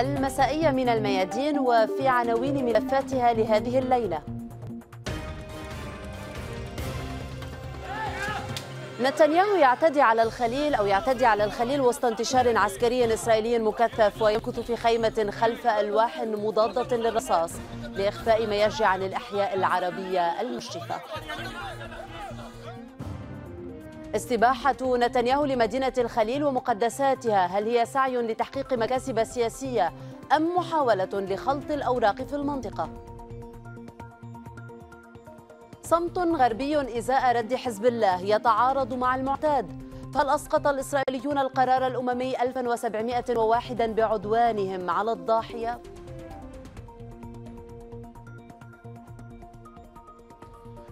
المسائية من الميادين وفي عناوين ملفاتها لهذه الليلة. نتنياهو يعتدي على الخليل أو يعتدي على الخليل وسط انتشار عسكري إسرائيلي مكثف ويمكث في خيمة خلف ألواح مضادة للرصاص لإخفاء ما يجري عن الأحياء العربية المشرفة. استباحة نتنياهو لمدينة الخليل ومقدساتها هل هي سعي لتحقيق مكاسب سياسية أم محاولة لخلط الأوراق في المنطقة؟ صمت غربي إزاء رد حزب الله يتعارض مع المعتاد فهل أسقط الإسرائيليون القرار الأممي 1701 بعدوانهم على الضاحية؟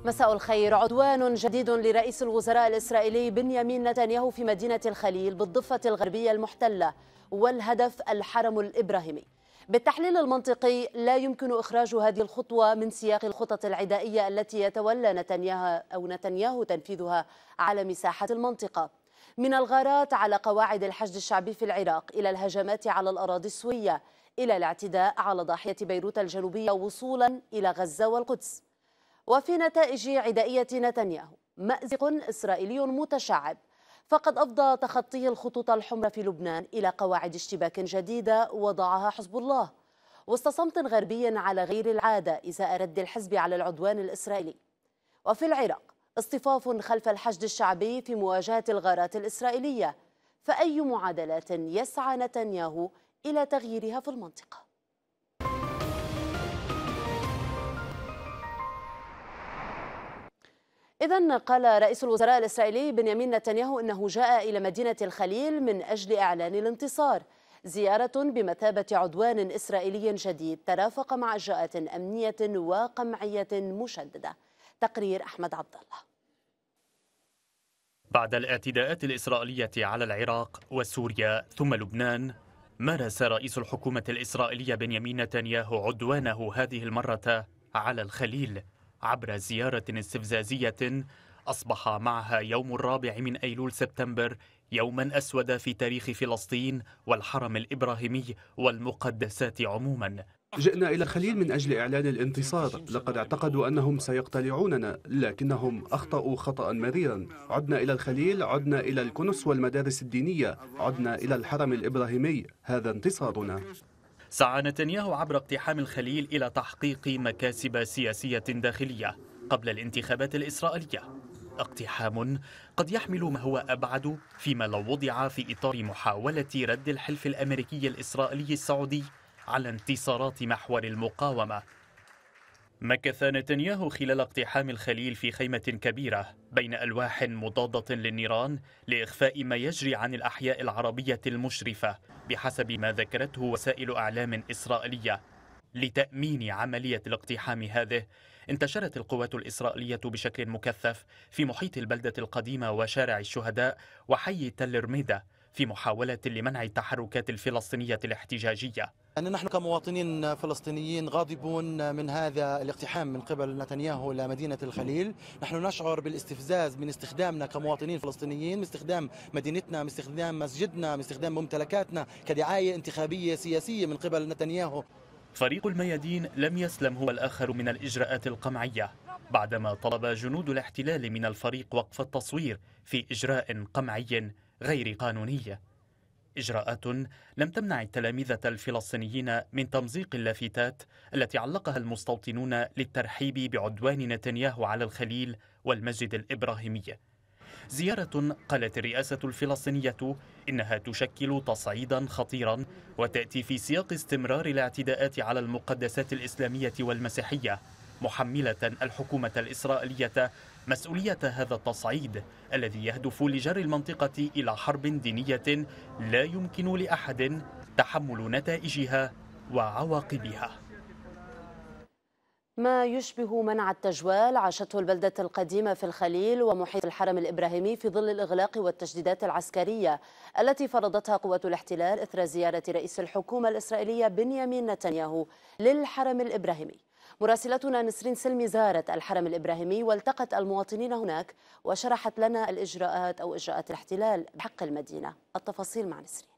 مساء الخير. عدوان جديد لرئيس الوزراء الإسرائيلي بنيامين نتنياهو في مدينة الخليل بالضفة الغربية المحتلة والهدف الحرم الإبراهيمي. بالتحليل المنطقي لا يمكن إخراج هذه الخطوة من سياق الخطط العدائية التي يتولى نتنياهو أو نتنياهو تنفيذها على مساحة المنطقة. من الغارات على قواعد الحشد الشعبي في العراق إلى الهجمات على الأراضي السورية إلى الاعتداء على ضاحية بيروت الجنوبية وصولا إلى غزة والقدس. وفي نتائج عدائية نتنياهو مأزق إسرائيلي متشعب. فقد أفضى تخطي الخطوط الحمراء في لبنان إلى قواعد اشتباك جديدة وضعها حزب الله. وسط صمت غربي على غير العادة إزاء رد الحزب على العدوان الإسرائيلي. وفي العراق اصطفاف خلف الحشد الشعبي في مواجهة الغارات الإسرائيلية. فأي معادلات يسعى نتنياهو إلى تغييرها في المنطقة؟ إذا قال رئيس الوزراء الإسرائيلي بنيامين نتنياهو إنه جاء إلى مدينة الخليل من أجل إعلان الانتصار زيارة بمثابة عدوان إسرائيلي جديد ترافق مع إجراءات أمنية وقمعية مشددة. تقرير أحمد عبد الله. بعد الاعتداءات الإسرائيلية على العراق وسوريا ثم لبنان مارس رئيس الحكومة الإسرائيلية بنيامين نتنياهو عدوانه هذه المرة على الخليل. عبر زيارة استفزازية أصبح معها يوم الرابع من أيلول سبتمبر يوما أسود في تاريخ فلسطين والحرم الإبراهيمي والمقدسات عموما. جئنا إلى الخليل من أجل إعلان الانتصار. لقد اعتقدوا أنهم سيقتلعوننا لكنهم أخطأوا خطأ مريرا. عدنا إلى الخليل عدنا إلى الكنس والمدارس الدينية عدنا إلى الحرم الإبراهيمي. هذا انتصارنا. سعى نتنياهو عبر اقتحام الخليل إلى تحقيق مكاسب سياسية داخلية قبل الانتخابات الإسرائيلية. اقتحام قد يحمل ما هو أبعد فيما لو وضع في إطار محاولة رد الحلف الأمريكي الإسرائيلي السعودي على انتصارات محور المقاومة. مكث نتنياهو خلال اقتحام الخليل في خيمة كبيرة بين ألواح مضادة للنيران لإخفاء ما يجري عن الأحياء العربية المشرفة بحسب ما ذكرته وسائل أعلام إسرائيلية. لتأمين عملية الاقتحام هذه انتشرت القوات الإسرائيلية بشكل مكثف في محيط البلدة القديمة وشارع الشهداء وحي تل في محاولة لمنع التحركات الفلسطينية الاحتجاجية. أن نحن كمواطنين فلسطينيين غاضبون من هذا الاقتحام من قبل نتنياهو لمدينة الخليل. نحن نشعر بالاستفزاز من استخدامنا كمواطنين فلسطينيين من استخدام مدينتنا من استخدام مسجدنا من استخدام ممتلكاتنا كدعاية انتخابية سياسية من قبل نتنياهو. فريق الميادين لم يسلم هو الآخر من الإجراءات القمعية بعدما طلب جنود الاحتلال من الفريق وقف التصوير في إجراء قمعي غير قانوني. إجراءات لم تمنع التلاميذ الفلسطينيين من تمزيق اللافتات التي علقها المستوطنون للترحيب بعدوان نتنياهو على الخليل والمسجد الإبراهيمي. زيارة قالت الرئاسة الفلسطينية إنها تشكل تصعيدا خطيرا وتأتي في سياق استمرار الاعتداءات على المقدسات الإسلامية والمسيحية محملة الحكومة الإسرائيلية مسؤولية هذا التصعيد الذي يهدف لجر المنطقة إلى حرب دينية لا يمكن لأحد تحمل نتائجها وعواقبها. ما يشبه منع التجوال عاشته البلدة القديمة في الخليل ومحيط الحرم الإبراهيمي في ظل الإغلاق والتجديدات العسكرية التي فرضتها قوات الاحتلال إثر زيارة رئيس الحكومة الإسرائيلية بنيامين نتنياهو للحرم الإبراهيمي. مراسلتنا نسرين سلمي زارت الحرم الإبراهيمي والتقت المواطنين هناك وشرحت لنا الإجراءات أو إجراءات الاحتلال بحق المدينة. التفاصيل مع نسرين.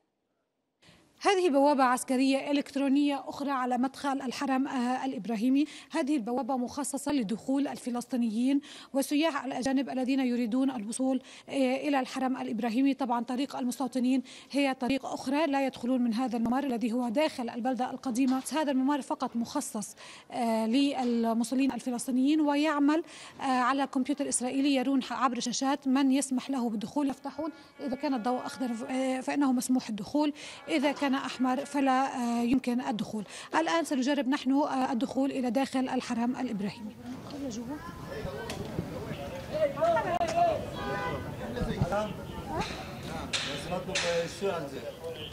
هذه بوابة عسكرية إلكترونية أخرى على مدخل الحرم آه، الإبراهيمي. هذه البوابة مخصصة لدخول الفلسطينيين وسياح الأجانب الذين يريدون الوصول آه، إلى الحرم الإبراهيمي. طبعا طريق المستوطنين هي طريق أخرى لا يدخلون من هذا الممر الذي هو داخل البلدة القديمة. هذا الممر فقط مخصص آه، للمصلين الفلسطينيين ويعمل على كمبيوتر إسرائيلي يرون عبر شاشات من يسمح له بالدخول. يفتحون إذا كان الضوء أخضر فإنه مسموح الدخول. إذا كان أحمر فلا يمكن الدخول. الآن سنجرب نحن الدخول إلى داخل الحرم الإبراهيمي.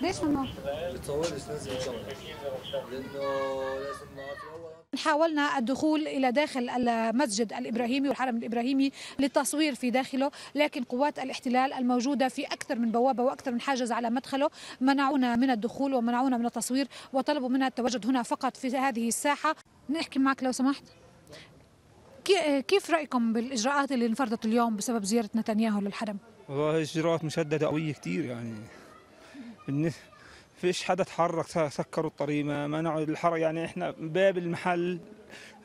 ليش ممنوع؟ حاولنا الدخول إلى داخل المسجد الإبراهيمي والحرم الإبراهيمي للتصوير في داخله لكن قوات الاحتلال الموجودة في أكثر من بوابة وأكثر من حاجز على مدخله منعونا من الدخول ومنعونا من التصوير وطلبوا منا التواجد هنا فقط في هذه الساحة. نحكي معك لو سمحت. كيف رأيكم بالإجراءات اللي انفرضت اليوم بسبب زيارة نتنياهو للحرم؟ والله إجراءات مشددة قوية كثير يعني. فيش حدا تحرك سكروا الطريق ما منعوا الحركه يعني إحنا باب المحل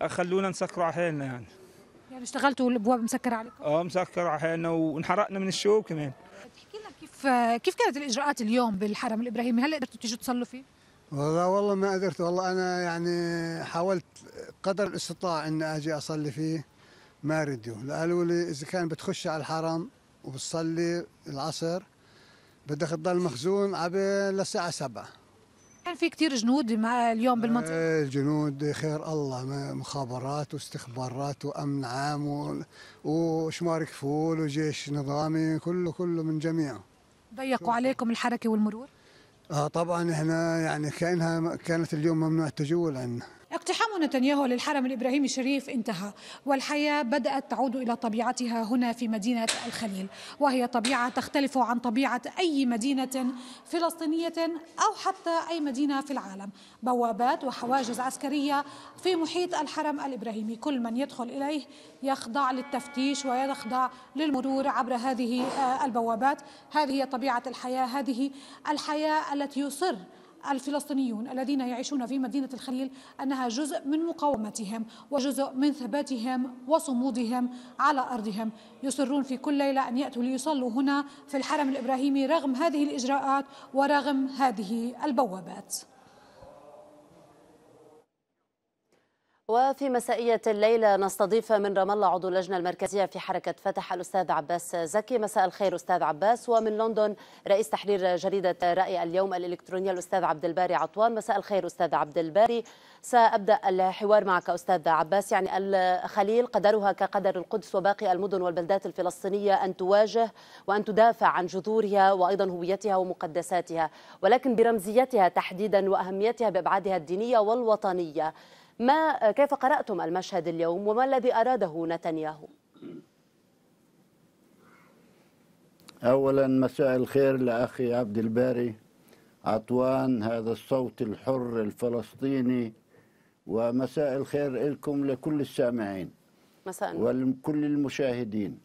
خلونا نسكروا على حالنا يعني يعني اشتغلتوا الابواب مسكرة عليكم؟ آه مسكرة على حالنا وانحرقنا من الشوب كمان احكي لنا كيف كيف كانت الإجراءات اليوم بالحرم الإبراهيمي؟ هل قدرتوا تيجوا تصلوا فيه؟ والله والله ما قدرت والله أنا يعني حاولت قدر الاستطاع إني أجي أصلي فيه ما ردوا قالوا لي إذا كان بتخش على الحرم وبتصلي العصر بدك تضل مخزون عبين للساعة سبعة. كان في كثير جنود اليوم بالمنطقة. إيه، الجنود خير الله مخابرات واستخبارات وأمن عام وشمار كفول وجيش نظامي كله كله من جميعه ضيقوا عليكم الحركة والمرور؟ آه طبعا إحنا يعني كانها كانت اليوم ممنوع التجول عندنا اقتحام نتنياهو للحرم الإبراهيمي الشريف انتهى والحياة بدأت تعود إلى طبيعتها هنا في مدينة الخليل وهي طبيعة تختلف عن طبيعة أي مدينة فلسطينية أو حتى أي مدينة في العالم بوابات وحواجز عسكرية في محيط الحرم الإبراهيمي كل من يدخل إليه يخضع للتفتيش ويخضع للمرور عبر هذه البوابات. هذه هي طبيعة الحياة هذه الحياة التي يصر الفلسطينيون الذين يعيشون في مدينة الخليل أنها جزء من مقاومتهم وجزء من ثباتهم وصمودهم على أرضهم. يصرون في كل ليلة أن يأتوا ليصلوا هنا في الحرم الإبراهيمي رغم هذه الإجراءات ورغم هذه البوابات. وفي مسائية الليلة نستضيف من رام الله عضو اللجنة المركزية في حركة فتح الأستاذ عباس زكي. مساء الخير أستاذ عباس. ومن لندن رئيس تحرير جريدة رأي اليوم الإلكترونية الأستاذ عبد الباري عطوان. مساء الخير أستاذ عبد الباري. سأبدأ الحوار معك أستاذ عباس. يعني الخليل قدرها كقدر القدس وباقي المدن والبلدات الفلسطينية أن تواجه وأن تدافع عن جذورها وأيضا هويتها ومقدساتها ولكن برمزيتها تحديدا وأهميتها بأبعادها الدينية والوطنية. ما كيف قرأتم المشهد اليوم وما الذي أراده نتنياهو؟ أولا مساء الخير لأخي عبد الباري. عطوان هذا الصوت الحر الفلسطيني. ومساء الخير لكم لكل السامعين. مساء. ولكل المشاهدين.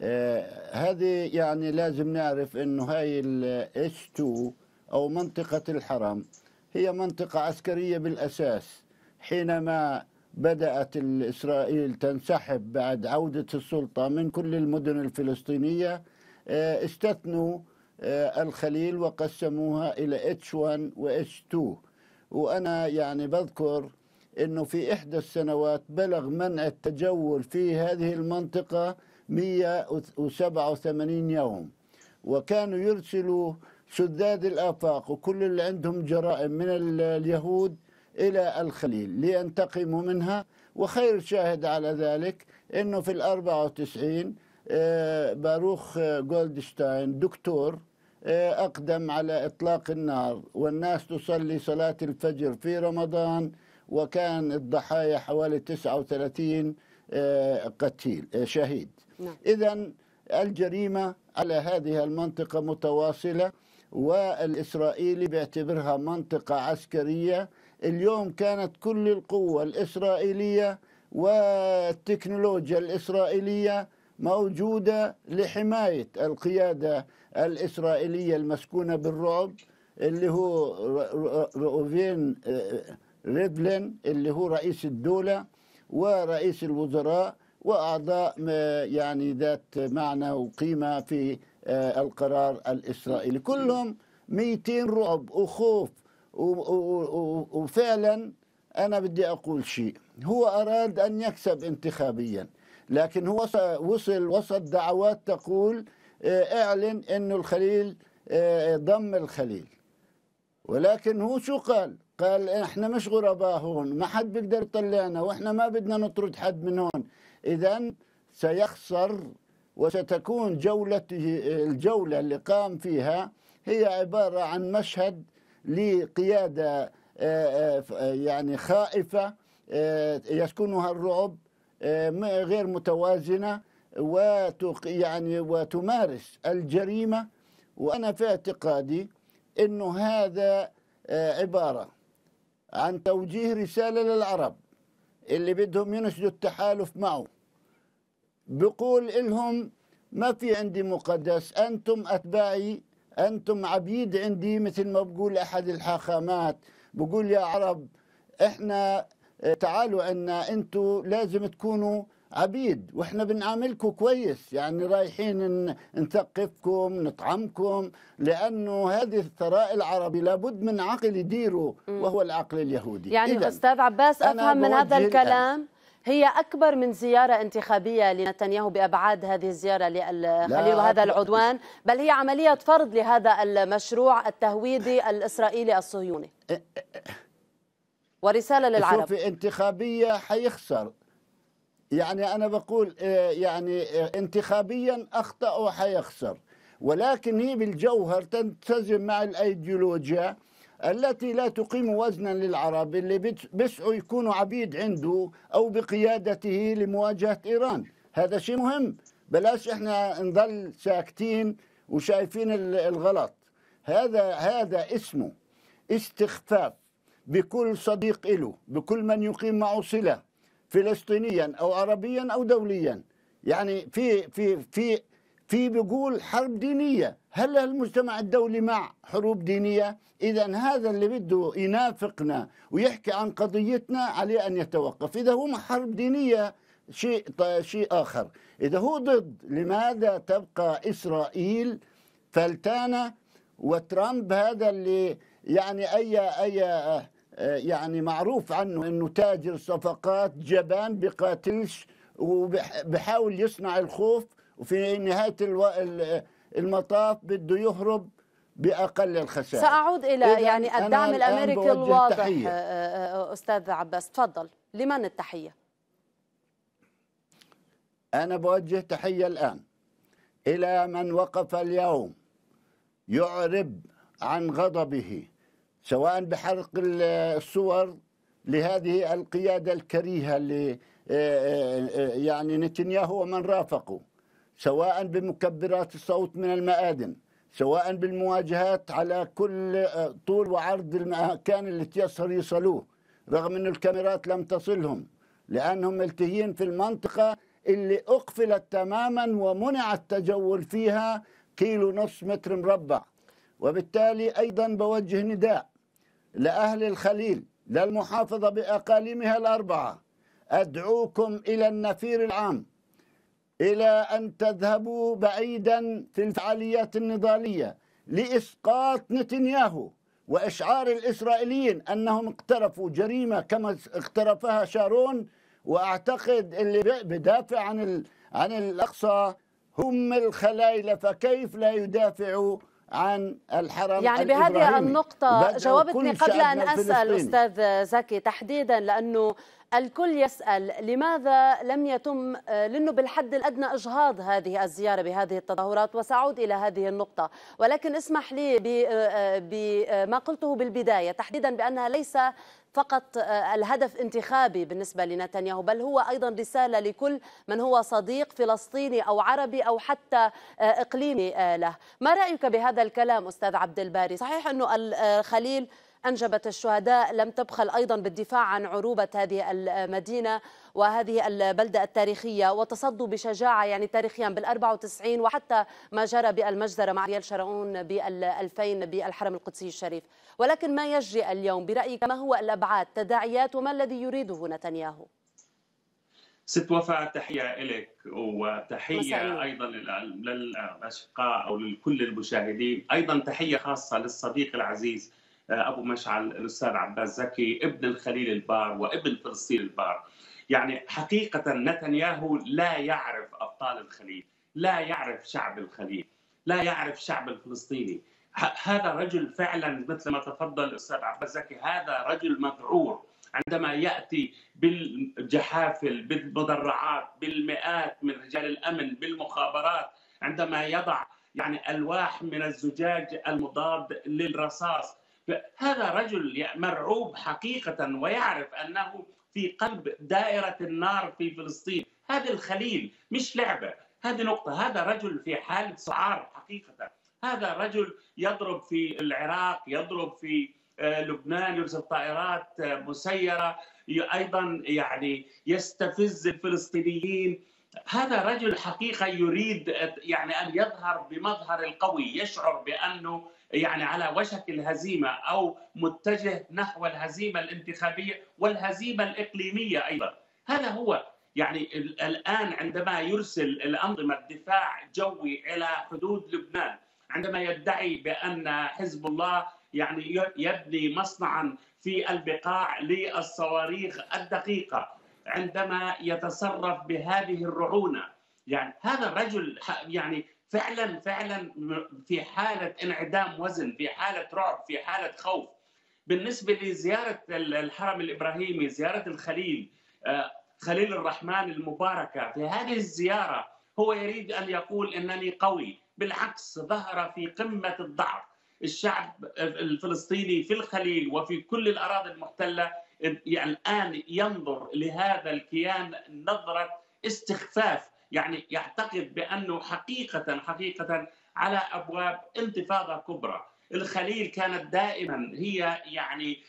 آه هذه يعني لازم نعرف إنه هاي الاس 2 أو منطقة الحرم هي منطقة عسكرية بالأساس. حينما بدأت إسرائيل تنسحب بعد عودة السلطة من كل المدن الفلسطينية آه، استثنوا آه، الخليل وقسموها إلى H1 و H2 وأنا يعني بذكر أنه في إحدى السنوات بلغ منع التجول في هذه المنطقة 187 يوم. وكانوا يرسلوا سداد الآفاق وكل اللي عندهم جرائم من اليهود إلى الخليل لينتقموا منها وخير شاهد على ذلك أنه في الأربعة وتسعين آه، باروخ جولدشتاين دكتور آه، أقدم على إطلاق النار والناس تصلي صلاة الفجر في رمضان وكان الضحايا حوالي 39 آه، قتيل شهيد نعم. إذا الجريمة على هذه المنطقة متواصلة والإسرائيلي بيعتبرها منطقة عسكرية اليوم كانت كل القوة الإسرائيلية والتكنولوجيا الإسرائيلية موجودة لحماية القيادة الإسرائيلية المسكونة بالرعب اللي هو روفين ريفلين اللي هو رئيس الدولة ورئيس الوزراء وأعضاء يعني ذات معنى وقيمة في القرار الإسرائيلي. كلهم ميتين رعب وخوف وفعلا أنا بدي أقول شيء. هو أراد أن يكسب انتخابيا لكن هو وصل وسط دعوات تقول إعلن أنه الخليل ضم الخليل. ولكن هو شو قال؟ قال إحنا مش غرباء هون ما حد بيقدر يطلعنا وإحنا ما بدنا نطرد حد من هون. اذا سيخسر وستكون جولة الجولة اللي قام فيها هي عبارة عن مشهد لقيادة يعني خائفة يسكنها الرعب غير متوازنة يعني وتمارس الجريمة. وأنا في اعتقادي أنه هذا عبارة عن توجيه رسالة للعرب اللي بدهم ينسجوا التحالف معه. بقول لهم ما في عندي مقدس أنتم أتباعي أنتم عبيد عندي مثل ما بقول أحد الحاخامات. بقول يا عرب إحنا تعالوا عنا أنتم لازم تكونوا عبيد وإحنا بنعاملكم كويس. يعني رايحين نثقفكم نطعمكم لأنه هذه الثراء العربي لابد من عقل يديره وهو العقل اليهودي. يعني أستاذ عباس أفهم من هذا الكلام؟ هي أكبر من زيارة انتخابية لنتنياهو بأبعاد هذه الزيارة للخليل وهذا العدوان بل هي عملية فرض لهذا المشروع التهويدي الإسرائيلي الصهيوني. ورسالة للعرب. شوفي انتخابية حيخسر. يعني أنا بقول يعني انتخابيا أخطأ وحيخسر. ولكن هي بالجوهر تنسجم مع الأيديولوجيا. التي لا تقيم وزنا للعرب اللي بيسعوا يكونوا عبيد عنده أو بقيادته لمواجهة إيران. هذا شيء مهم. بلاش إحنا نضل ساكتين وشايفين الغلط. هذا هذا اسمه استخفاف بكل صديق له بكل من يقيم معه صلة فلسطينيا أو عربيا أو دوليا. يعني في في في في بيقول حرب دينية. هل المجتمع الدولي مع حروب دينية؟ اذا هذا اللي بده ينافقنا ويحكي عن قضيتنا عليه أن يتوقف. إذا هو مع حرب دينية شيء شيء آخر. إذا هو ضد لماذا تبقى إسرائيل فلتانة وترامب هذا اللي يعني اي اي يعني معروف عنه إنه تاجر صفقات جبان بقاتلش وبحاول يصنع الخوف وفي نهاية ألو... المطاف بده يهرب بأقل الخسائر سأعود إلى يعني الدعم الأمريكي الواضح تحية. أستاذ عباس تفضل. لمن التحية؟ أنا بوجه تحية الآن إلى من وقف اليوم يعرب عن غضبه سواء بحرق الصور لهذه القيادة الكريهة اللي يعني نتنياهو ومن رافقه. سواء بمكبرات الصوت من المآذن سواء بالمواجهات على كل طول وعرض المكان اللي تيسر يصلوه رغم أن الكاميرات لم تصلهم لأنهم ملتهيين في المنطقة اللي أقفلت تماما ومنع التجول فيها كيلو نصف متر مربع. وبالتالي أيضا بوجه نداء لأهل الخليل للمحافظة بأقاليمها الأربعة. أدعوكم إلى النفير العام. إلى أن تذهبوا بعيدا في الفعاليات النضالية لإسقاط نتنياهو وإشعار الإسرائيليين أنهم اقترفوا جريمة كما اقترفها شارون وأعتقد اللي بدافع عن عن الأقصى هم الخلايلة فكيف لا يدافعوا عن الحرم يعني بهذه النقطة جاوبتني قبل أن أسأل أستاذ زكي تحديدا لأنه الكل يسأل لماذا لم يتم لأنه بالحد الأدنى إجهاض هذه الزيارة بهذه التظاهرات وسأعود إلى هذه النقطة. ولكن اسمح لي بما قلته بالبداية تحديدا بأنها ليس فقط الهدف انتخابي بالنسبة لنتنياهو بل هو أيضا رسالة لكل من هو صديق فلسطيني أو عربي أو حتى إقليمي له. ما رأيك بهذا الكلام أستاذ عبد الباري؟ صحيح أنه الخليل أنجبت الشهداء لم تبخل أيضا بالدفاع عن عروبة هذه المدينة وهذه البلدة التاريخية وتصدوا بشجاعة يعني تاريخيا بال 94 وحتى ما جرى بالمجزرة مع ريال شرعون بال 2000 بالحرم القدسي الشريف. ولكن ما يجري اليوم برأيك؟ ما هو الأبعاد تداعيات وما الذي يريده نتنياهو؟ ست وفاء تحية لك وتحية أيضا للأشقاء أو لكل المشاهدين. أيضا تحية خاصة للصديق العزيز أبو مشعل الأستاذ عباس زكي ابن الخليل البار وابن فلسطين البار. يعني حقيقة نتنياهو لا يعرف أبطال الخليل لا يعرف شعب الخليل لا يعرف شعب الفلسطيني. هذا رجل فعلا مثل ما تفضل الأستاذ عباس زكي هذا رجل مذعور. عندما يأتي بالجحافل بالمدرعات بالمئات من رجال الأمن بالمخابرات عندما يضع يعني ألواح من الزجاج المضاد للرصاص هذا رجل مرعوب حقيقة ويعرف أنه في قلب دائرة النار في فلسطين. هذا الخليل مش لعبة. هذه نقطة. هذا رجل في حالة سعار حقيقة. هذا رجل يضرب في العراق يضرب في لبنان يرسل طائرات مسيرة أيضا يعني يستفز الفلسطينيين. هذا رجل حقيقة يريد يعني أن يظهر بمظهر القوي يشعر بأنه يعني على وشك الهزيمة أو متجه نحو الهزيمة الانتخابية والهزيمة الإقليمية أيضا. هذا هو يعني الآن عندما يرسل الأنظمة دفاع جوي إلى حدود لبنان عندما يدعي بأن حزب الله يعني يبني مصنعا في البقاع للصواريخ الدقيقة عندما يتصرف بهذه الرعونة. يعني هذا الرجل يعني فعلا فعلا في حالة انعدام وزن في حالة رعب في حالة خوف. بالنسبة لزيارة الحرم الإبراهيمي زيارة الخليل خليل الرحمن المباركة في هذه الزيارة هو يريد أن يقول إنني قوي. بالعكس ظهر في قمة الضعف. الشعب الفلسطيني في الخليل وفي كل الأراضي المحتلة يعني الآن ينظر لهذا الكيان نظرة استخفاف. يعني يعتقد بأنه حقيقة حقيقة على أبواب انتفاضة كبرى. الخليل كانت دائما هي يعني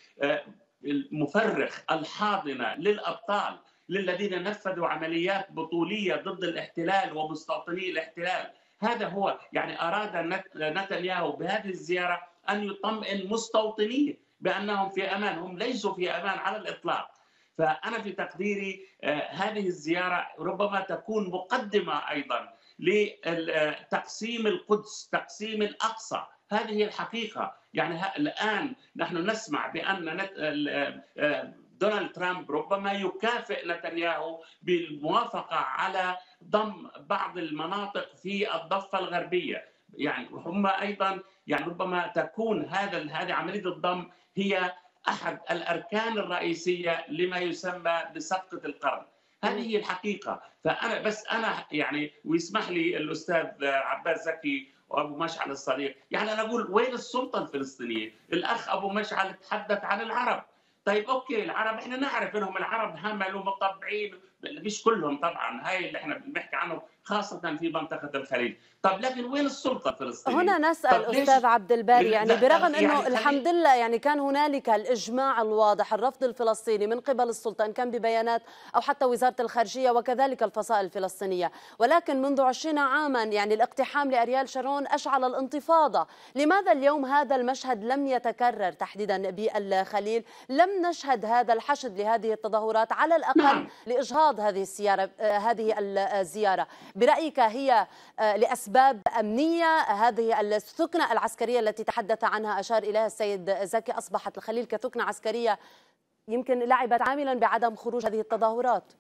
المفرخ الحاضنة للأبطال للذين نفذوا عمليات بطولية ضد الاحتلال ومستوطني الاحتلال. هذا هو يعني أراد نتنياهو بهذه الزيارة أن يطمئن مستوطنيه بأنهم في أمان هم ليسوا في أمان على الإطلاق. فأنا في تقديري هذه الزيارة ربما تكون مقدمة أيضا لتقسيم القدس تقسيم الأقصى. هذه هي الحقيقة. يعني الآن نحن نسمع بأن دونالد ترامب ربما يكافئ نتنياهو بالموافقة على ضم بعض المناطق في الضفة الغربية. يعني هم أيضا يعني ربما تكون هذا هذه عملية الضم هي أحد الأركان الرئيسية لما يسمى بصفقة القرن. هذه هي الحقيقة. فأنا بس أنا يعني ويسمح لي الأستاذ عباس زكي وأبو مشعل الصديق. يعني أنا أقول وين السلطة الفلسطينية؟ الأخ أبو مشعل تحدث عن العرب. طيب okay العرب إحنا نعرف إنهم العرب همل ومطبعين مش كلهم طبعا. هاي اللي إحنا بنحكي عنه خاصة في منطقة الخليج. طب لكن وين السلطة الفلسطينية؟ هنا نسأل أستاذ عبد الباري يعني برغم إنه يعني الحمد لله يعني كان هنالك الإجماع الواضح الرفض الفلسطيني من قبل السلطه ان كان ببيانات أو حتى وزارة الخارجية وكذلك الفصائل الفلسطينية. ولكن منذ 20 عاما يعني الاقتحام لأريال شارون أشعل الانتفاضة. لماذا اليوم هذا المشهد لم يتكرر تحديدا بالخليل؟ لم نشهد هذا الحشد لهذه التظاهرات على الأقل نعم. لإجهاض هذه السيارة هذه الزيارة. برأيك هي لأسباب أمنية هذه الثكنه العسكرية التي تحدث عنها أشار إليها السيد زكي؟ أصبحت الخليل كثكنه عسكرية يمكن لعبت عاملا بعدم خروج هذه التظاهرات.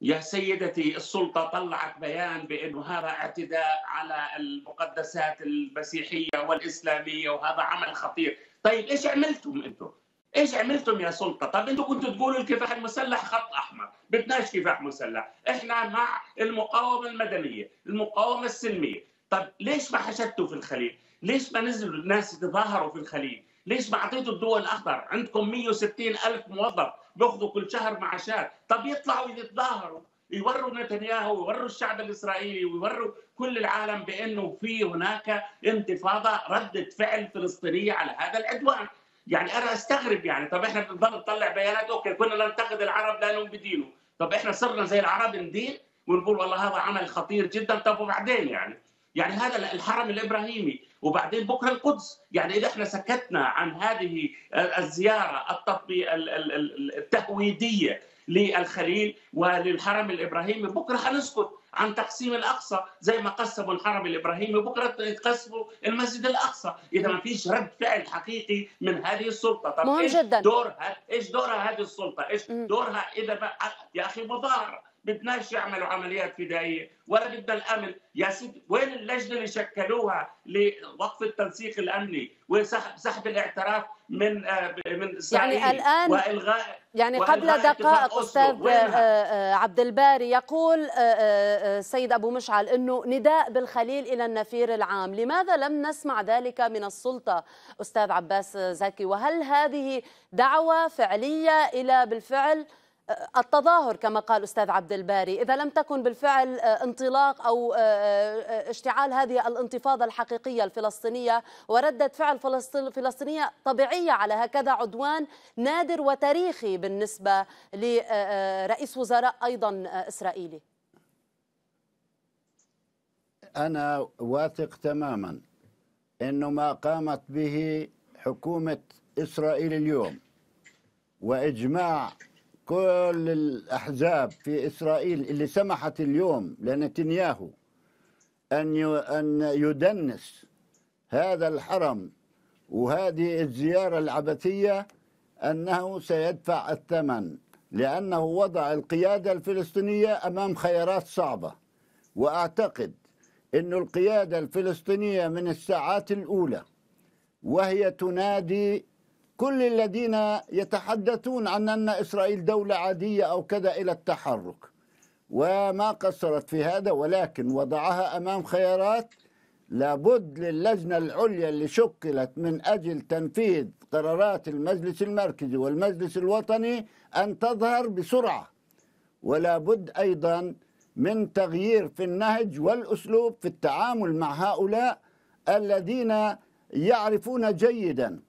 يا سيدتي السلطة طلعت بيان بأنه هذا اعتداء على المقدسات المسيحية والإسلامية وهذا عمل خطير، طيب إيش عملتم أنتم؟ إيش عملتم يا سلطة؟ طب أنتم كنتوا تقولوا الكفاح المسلح خط أحمر، بدناش كفاح مسلح، إحنا مع المقاومة المدنية، المقاومة السلمية، طب ليش ما حشدتوا في الخليل؟ ليش ما نزلوا الناس يتظاهروا في الخليل؟ ليش ما أعطيتوا الدول الاخضر؟ عندكم 160 ألف موظف بياخذوا كل شهر معاشات، طب يطلعوا يتظاهروا يوروا نتنياهو ويوروا الشعب الإسرائيلي ويوروا كل العالم بأنه في هناك انتفاضة ردة فعل فلسطينية على هذا العدوان يعني أنا أستغرب يعني. طب إحنا بنضل نطلع بيانات؟ أوكي كنا ننتقد العرب لانهم بدينوا طب إحنا صرنا زي العرب ندين ونقول والله هذا عمل خطير جدا. طب وبعدين يعني؟ يعني هذا الحرم الإبراهيمي. وبعدين بكرة القدس. يعني إذا إحنا سكتنا عن هذه الزيارة التهويدية للخليل وللحرم الإبراهيمي. بكرة حنسكت عن تقسيم الأقصى زي ما قسموا الحرم الإبراهيمي. بكرة يقسموا المسجد الأقصى. إذا ما فيش رد فعل حقيقي من هذه السلطة. طب مهم إيش جدا. دورها؟ إيش دورها هذه السلطة؟ إيش دورها؟ إذا يا أخي مظاهره بدناش يعملوا عمليات فدائية ولا بدنا الأمن. يا سيدي وين اللجنة اللي شكلوها لوقف التنسيق الأمني وسحب سحب الاعتراف من آه، من اسرائيل يعني الآن والغاء يعني قبل دقائق أستاذ آه، آه، عبد الباري يقول السيد أبو مشعل إنه نداء بالخليل إلى النفير العام. لماذا لم نسمع ذلك من السلطة أستاذ عباس زكي؟ وهل هذه دعوة فعلية إلى بالفعل التظاهر كما قال أستاذ عبد الباري. إذا لم تكن بالفعل آه، انطلاق أو آه، آه، اشتعال هذه الانتفاضة الحقيقية الفلسطينية وردة فعل فلسطينية طبيعية على هكذا عدوان نادر وتاريخي بالنسبة لرئيس وزراء أيضا إسرائيلي. أنا واثق تماما انه ما قامت به حكومة إسرائيل اليوم وإجماع كل الأحزاب في إسرائيل اللي سمحت اليوم لنتنياهو أن أن يدنس هذا الحرم وهذه الزيارة العبثية أنه سيدفع الثمن لأنه وضع القيادة الفلسطينية أمام خيارات صعبة. وأعتقد أن القيادة الفلسطينية من الساعات الأولى وهي تنادي كل الذين يتحدثون عن أن إسرائيل دولة عادية أو كذا إلى التحرك. وما قصرت في هذا ولكن وضعها أمام خيارات لابد للجنة العليا اللي شكلت من أجل تنفيذ قرارات المجلس المركزي والمجلس الوطني أن تظهر بسرعة. ولا بد أيضا من تغيير في النهج والأسلوب في التعامل مع هؤلاء الذين يعرفون جيدا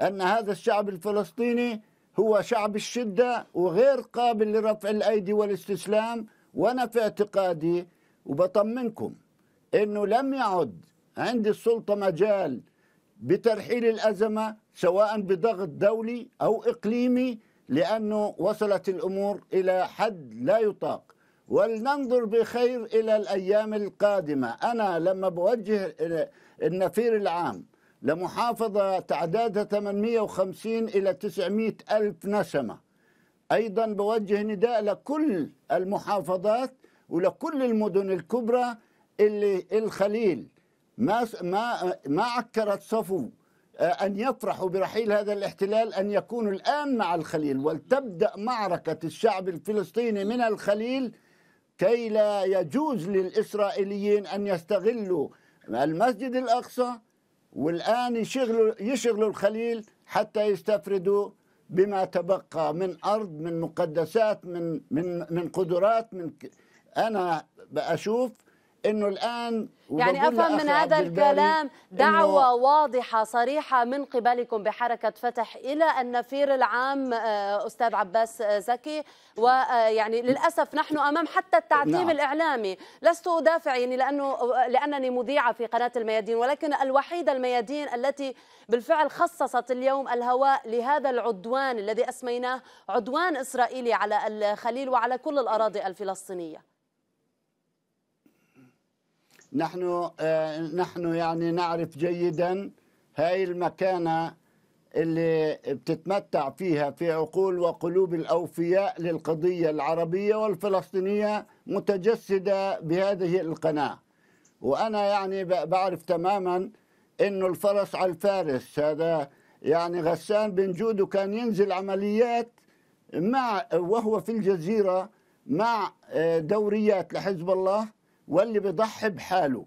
أن هذا الشعب الفلسطيني هو شعب الشدة وغير قابل لرفع الأيدي والاستسلام. وأنا في اعتقادي وبطمنكم أنه لم يعد عند السلطة مجال بترحيل الأزمة سواء بضغط دولي أو إقليمي لأنه وصلت الأمور إلى حد لا يطاق. ولننظر بخير إلى الأيام القادمة. أنا لما بوجه النفير العام لمحافظة تعدادها 850 إلى 900 ألف نسمة. أيضا بوجه نداء لكل المحافظات ولكل المدن الكبرى اللي الخليل. ما ما ما عكرت صفو آه، أن يفرحوا برحيل هذا الاحتلال أن يكونوا الآن مع الخليل. ولتبدأ معركة الشعب الفلسطيني من الخليل كي لا يجوز للإسرائيليين أن يستغلوا المسجد الأقصى والآن يشغلوا يشغلوا الخليل حتى يستفردوا بما تبقى من أرض من مقدسات من من من قدرات من أنا بأشوف إنه الآن يعني أفهم من هذا الكلام دعوة واضحة صريحة من قبلكم بحركة فتح إلى النفير العام آه، أستاذ عباس زكي. ويعني للأسف نحن أمام حتى التعتيم نعم. الإعلامي. لست ادافع يعني لأنه لأنني مذيعة في قناة الميادين ولكن الوحيدة الميادين التي بالفعل خصصت اليوم الهواء لهذا العدوان الذي أسميناه عدوان إسرائيلي على الخليل وعلى كل الأراضي الفلسطينية. نحن آه، نحن يعني نعرف جيدا هاي المكانة اللي بتتمتع فيها في عقول وقلوب الأوفياء للقضية العربية والفلسطينية متجسدة بهذه القناة. وأنا يعني بعرف تماما إنه الفرس على الفارس. هذا يعني غسان بن جودو كان ينزل عمليات مع وهو في الجزيرة مع آه، دوريات لحزب الله. واللي بيضحي بحاله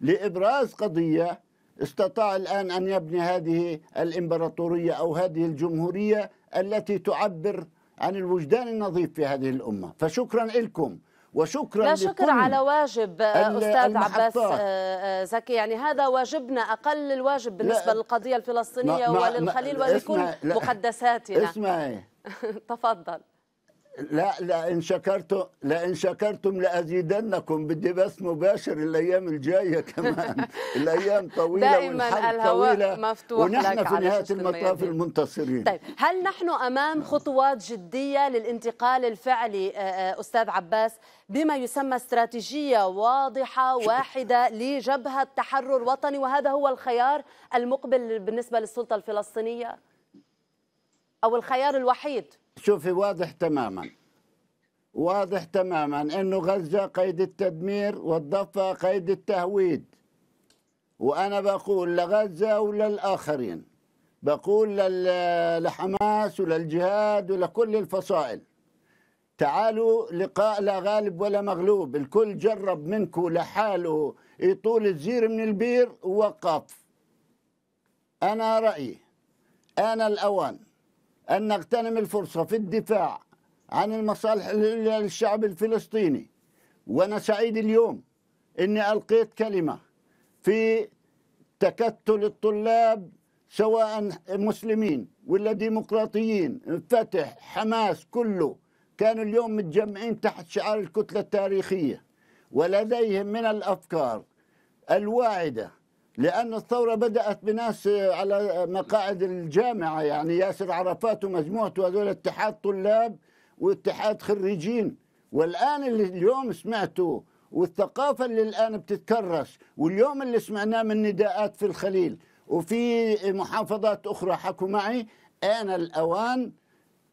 لإبراز قضية استطاع الآن أن يبني هذه الإمبراطورية أو هذه الجمهورية التي تعبر عن الوجدان النظيف في هذه الأمة فشكرا لكم وشكرا لا شكر على واجب أستاذ عباس المحطات. آه، زكي يعني هذا واجبنا أقل الواجب بالنسبة لا. للقضية الفلسطينية ما- وللخليل ولكل. مقدساتنا اسمعي تفضل لا لا ان شكرتم لا ان شكرتم لأزيدنكم بدي بس مباشر الأيام الجاية كمان. الأيام طويلة دائماً الهواء مفتوح ونحن في نهاية المطاف. المنتصرين. طيب هل نحن أمام خطوات جدية للانتقال الفعلي آه، آه، أستاذ عباس بما يسمى استراتيجية واضحة واحدة لجبهة تحرر وطني وهذا هو الخيار المقبل بالنسبة للسلطة الفلسطينية؟ أو الخيار الوحيد؟ شوفي واضح تماما. واضح تماما إنه غزة قيد التدمير والضفة قيد التهويد. وأنا بقول لغزة وللآخرين. بقول لحماس وللجهاد ولكل الفصائل. تعالوا لقاء لا غالب ولا مغلوب. الكل جرب منكم لحاله يطول الزير من البير ووقف أنا رأيي أنا الأوان. أن نغتنم الفرصة في الدفاع عن المصالح للشعب الفلسطيني. وأنا سعيد اليوم أني ألقيت كلمة في تكتل الطلاب سواء مسلمين ولا ديمقراطيين. فتح حماس كله. كانوا اليوم متجمعين تحت شعار الكتلة التاريخية. ولديهم من الأفكار الواعدة لأن الثورة بدأت بناس على مقاعد الجامعة يعني ياسر عرفات ومجموعته هذول اتحاد طلاب واتحاد خريجين. والآن اللي اليوم سمعته والثقافة اللي الآن بتتكرس واليوم اللي سمعناه من نداءات في الخليل وفي محافظات أخرى حكوا معي آن الأوان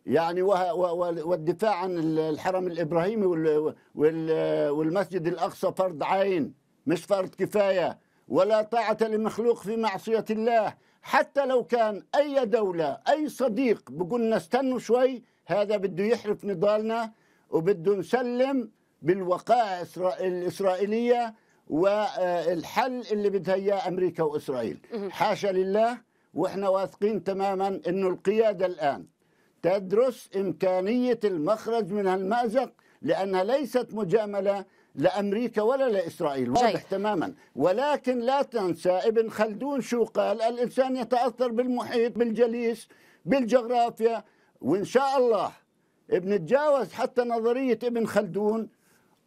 يعني والدفاع عن الحرم الإبراهيمي وال- وال- والمسجد الأقصى فرض عين مش فرض كفاية. ولا طاعة لمخلوق في معصية الله. حتى لو كان أي دولة أي صديق بقول لنا استنوا شوي هذا بده يحرف نضالنا وبده نسلم بالوقائع إسرا- الإسرائيلية والحل اللي بدها إياه أمريكا وإسرائيل. حاشا لله وإحنا واثقين تماما أنه القيادة الآن تدرس إمكانية المخرج من المأزق لأنها ليست مجاملة لأمريكا ولا لإسرائيل واضح. تماما ولكن لا تنسى ابن خلدون شو قال الإنسان يتأثر بالمحيط بالجليس بالجغرافيا وإن شاء الله بنتجاوز حتى نظرية ابن خلدون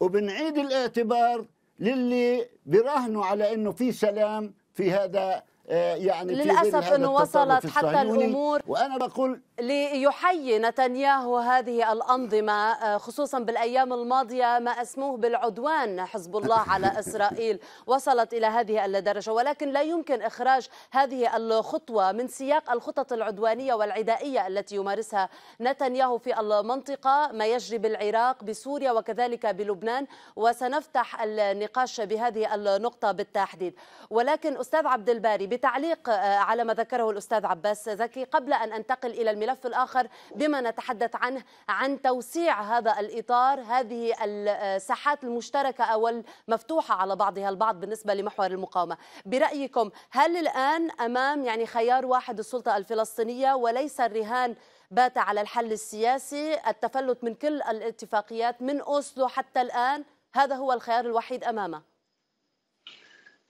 وبنعيد الاعتبار للي براهنوا على إنه في سلام في هذا آه، يعني إنه التطرف وصلت حتى. الأمور وأنا بقول ليحيي نتنياهو هذه الأنظمة آه، خصوصا بالأيام الماضية ما أسموه بالعدوان حزب الله على إسرائيل. وصلت إلى هذه الدرجة ولكن لا يمكن إخراج هذه الخطوة من سياق الخطط العدوانية والعدائية التي يمارسها نتنياهو في المنطقة ما يجري بالعراق بسوريا وكذلك بلبنان. وسنفتح النقاش بهذه النقطة بالتحديد. ولكن أستاذ عبد الباري بتعليق آه، على ما ذكره الأستاذ عباس زكي قبل أن أنتقل إلى الملف الآخر بما نتحدث عنه عن توسيع هذا الإطار هذه الساحات المشتركة أو المفتوحة على بعضها البعض بالنسبة لمحور المقاومة. برأيكم هل الآن أمام يعني خيار واحد السلطة الفلسطينية وليس الرهان بات على الحل السياسي؟ التفلت من كل الاتفاقيات من أوسلو حتى الآن هذا هو الخيار الوحيد أمامه.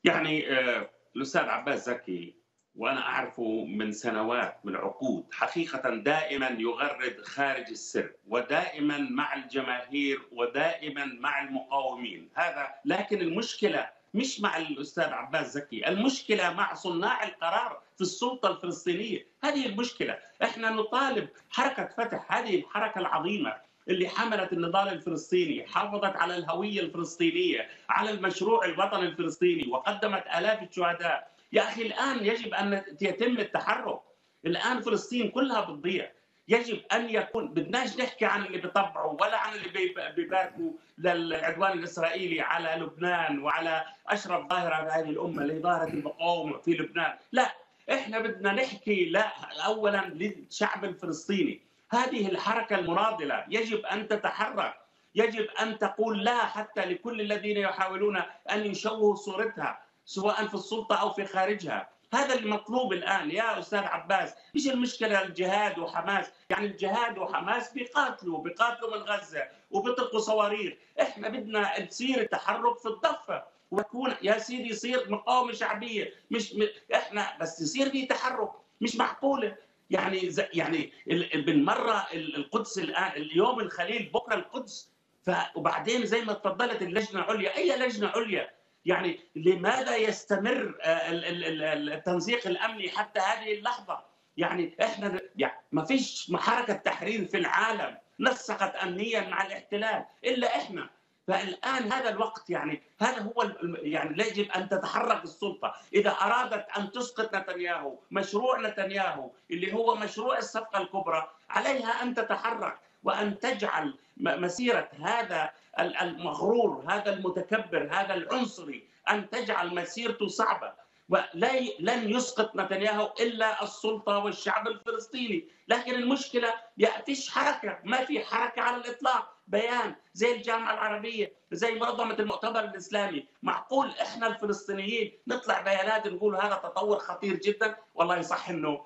يعني آه، الأستاذ عباس زكي وأنا أعرفه من سنوات من عقود حقيقة دائما يغرد خارج السر ودائما مع الجماهير ودائما مع المقاومين. هذا لكن المشكلة مش مع الأستاذ عباس زكي المشكلة مع صناع القرار في السلطة الفلسطينية. هذه المشكلة. إحنا نطالب حركة فتح هذه الحركة العظيمة اللي حملت النضال الفلسطيني حافظت على الهوية الفلسطينية على المشروع الوطني الفلسطيني وقدمت آلاف الشهداء. يا أخي الآن يجب أن يتم التحرك. الآن فلسطين كلها بتضيع. يجب أن يكون بدناش نحكي عن اللي بيطبعوا ولا عن اللي بيب- بيباركوا للعدوان الإسرائيلي على لبنان وعلى أشرف ظاهرة هذه الأمة اللي ظاهره المقاومة في لبنان. لا إحنا بدنا نحكي لا اولا للشعب الفلسطيني. هذه الحركة المناضلة يجب أن تتحرك. يجب أن تقول لا حتى لكل الذين يحاولون أن يشوهوا صورتها. سواء في السلطة أو في خارجها. هذا المطلوب الآن يا أستاذ عباس. مش المشكلة؟ الجهاد وحماس. يعني الجهاد وحماس بيقاتلوا بيقاتلوا من غزة وبيطلقوا صواريخ. إحنا بدنا تصير التحرك في الضفة ويكون يا سيدي يصير مقاومة شعبية. مش م... إحنا بس يصير في تحرك مش معقولة. يعني زي يعني بالمرة القدس الآن اليوم الخليل بكرة القدس. ف وبعدين زي ما تفضلت اللجنة العليا أي لجنة عليا؟ يعني لماذا يستمر آه، التنسيق الأمني حتى هذه اللحظة؟ يعني إحنا يعني ما فيش حركة تحرير في العالم نسقت امنيا مع الاحتلال إلا إحنا. فالآن هذا الوقت يعني هذا هو يعني يجب أن تتحرك السلطة، إذا أرادت أن تسقط نتنياهو، مشروع نتنياهو اللي هو مشروع الصفقة الكبرى، عليها أن تتحرك وأن تجعل مسيرة هذا المغرور، هذا المتكبر، هذا العنصري أن تجعل مسيرته صعبة، ولن يسقط نتنياهو إلا السلطة والشعب الفلسطيني، لكن المشكلة ما فيش حركة، ما في حركة على الإطلاق، بيان زي الجامعة العربية زي منظمة المؤتمر الإسلامي. معقول إحنا الفلسطينيين نطلع بيانات نقول هذا تطور خطير جدا؟ والله يصح إنه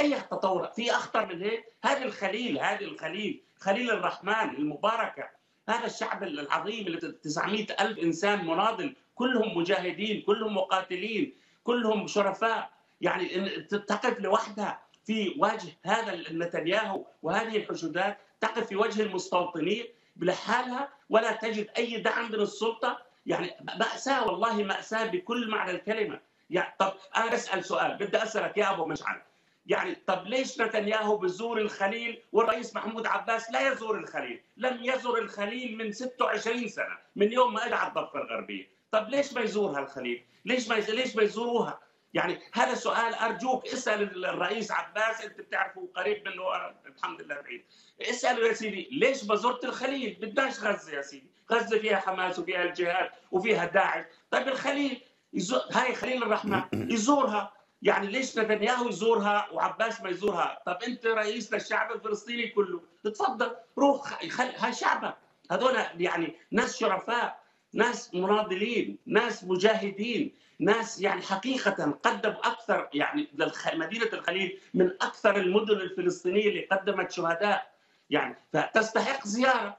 أي تطور في أخطر من هيك؟ هذه الخليل هذه الخليل. خليل الرحمن المباركة. هذا الشعب العظيم اللي 900 ألف إنسان مناضل كلهم مجاهدين كلهم مقاتلين كلهم شرفاء. يعني تقف لوحدها في وجه هذا نتنياهو وهذه الحشودات تقف في وجه المستوطنين لحالها ولا تجد أي دعم من السلطة. يعني مأساة والله مأساة بكل معنى الكلمة. يعني طب أنا بسأل سؤال بدي أسألك يا أبو مشعل. يعني طب ليش نتنياهو بزور الخليل والرئيس محمود عباس لا يزور الخليل؟ لم يزور الخليل من 26 سنة من يوم ما اجى على الضفة الغربية. طب ليش ما يزورها الخليل؟ ليش ما ليش ما يزوروها؟ يعني هذا سؤال أرجوك اسأل الرئيس عباس أنت بتعرفه قريب منه أنا الحمد لله بعيد. اساله يا سيدي ليش ما زرت الخليل؟ بدناش غزة يا سيدي. غزة فيها حماس وفيها الجهاد وفيها داعش. طيب الخليل يزور هاي خليل الرحمن يزورها. يعني ليش نتنياهو يزورها وعباس ما يزورها؟ طب انت رئيس للشعب الفلسطيني كله تفضل روح خل... هاي شعبك. هذول يعني ناس شرفاء ناس مناضلين ناس مجاهدين ناس يعني حقيقة قدموا أكثر يعني مدينة الخليل من أكثر المدن الفلسطينية اللي قدمت شهداء. يعني فتستحق زيارة.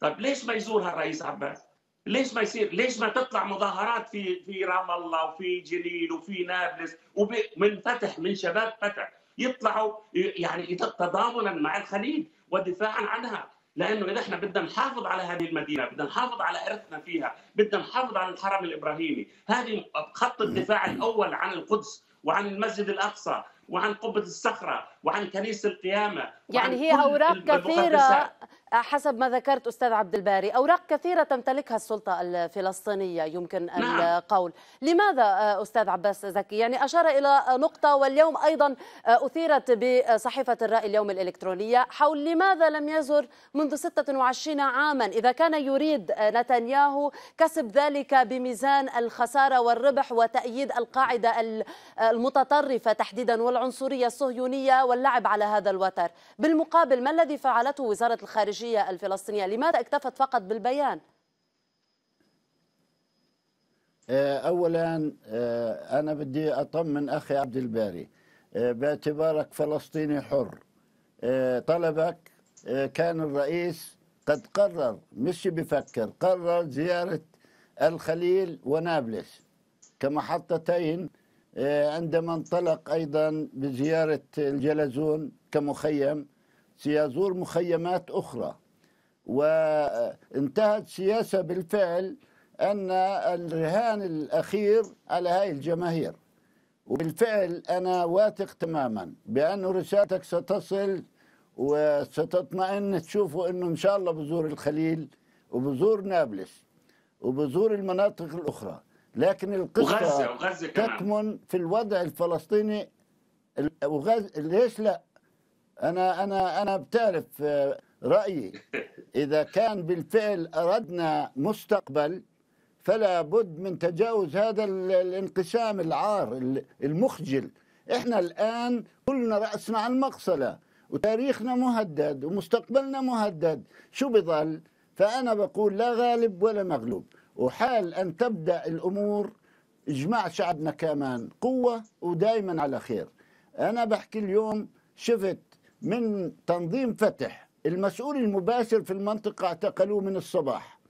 طيب ليش ما يزورها الرئيس عباس؟ ليش ما يصير؟ ليش ما تطلع مظاهرات في في رام الله وفي جليل وفي نابلس ومن فتح من شباب فتح. يطلعوا يعني تضامنا مع الخليل ودفاعا عنها. لأنه إذا إحنا بدنا نحافظ على هذه المدينة بدنا نحافظ على إرثنا فيها بدنا نحافظ على الحرم الإبراهيمي. هذه خط الدفاع الأول عن القدس وعن المسجد الأقصى وعن قبة الصخرة. وعن كنيسة القيامة يعني هي أوراق كثيرة حسب ما ذكرت أستاذ عبد الباري أوراق كثيرة تمتلكها السلطة الفلسطينية يمكن نعم. القول. لماذا أستاذ عباس زكي؟ يعني أشار إلى نقطة واليوم أيضا أثيرت بصحيفة الرأي اليوم الإلكترونية حول لماذا لم يزر منذ 26 عاما إذا كان يريد نتنياهو كسب ذلك بميزان الخسارة والربح وتأييد القاعدة المتطرفة تحديدا والعنصرية الصهيونية واللعب على هذا الوتر. بالمقابل ما الذي فعلته الخارجيه الخارجية الفلسطينية؟ لماذا اكتفت فقط بالبيان؟ آه، اولا آه، أنا بدي أطمن أخي عبد الباري آه، باعتبارك فلسطيني حر. طلبك كان الرئيس قد قرر مش بفكر قرر زيارة الخليل ونابلس كمحطتين عندما انطلق أيضا بزيارة الجلزون كمخيم سيزور مخيمات أخرى. وانتهت سياسة بالفعل أن الرهان الأخير على هاي الجماهير. وبالفعل أنا واثق تماما بأن رسالتك ستصل وستطمئن تشوفوا أنه إن شاء الله بزور الخليل وبزور نابلس وبزور المناطق الأخرى. لكن القصة وغزة وغزة تكمن في الوضع الفلسطيني. وغز... ليش لا؟ أنا أنا أنا بتعرف آه، رأيي. إذا كان بالفعل أردنا مستقبل فلا بد من تجاوز هذا الانقسام العار المخجل. إحنا الآن كلنا رأسنا على المقصلة وتاريخنا مهدد ومستقبلنا مهدد. شو بظل؟ فأنا بقول لا غالب ولا مغلوب. وحال أن تبدأ الأمور اجماع شعبنا كمان قوة ودائما على خير. أنا بحكي اليوم شفت من تنظيم فتح المسؤول المباشر في المنطقة اعتقلوه من الصباح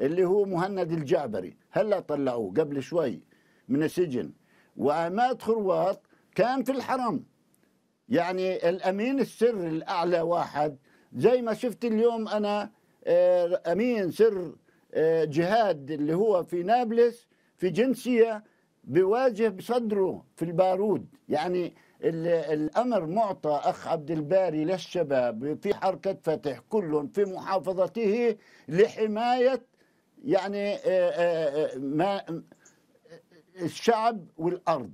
اللي هو مهند الجعبري. هلا طلعوه قبل شوي من السجن. وعماد خروات كان في الحرم. يعني الأمين السر الأعلى واحد. زي ما شفت اليوم أنا آه، أمين سر جهاد اللي هو في نابلس في جنسية بواجه بصدره في البارود. يعني الأمر معطى أخ عبد الباري للشباب في حركة فتح كل في محافظته لحماية يعني آه، ما الشعب والأرض.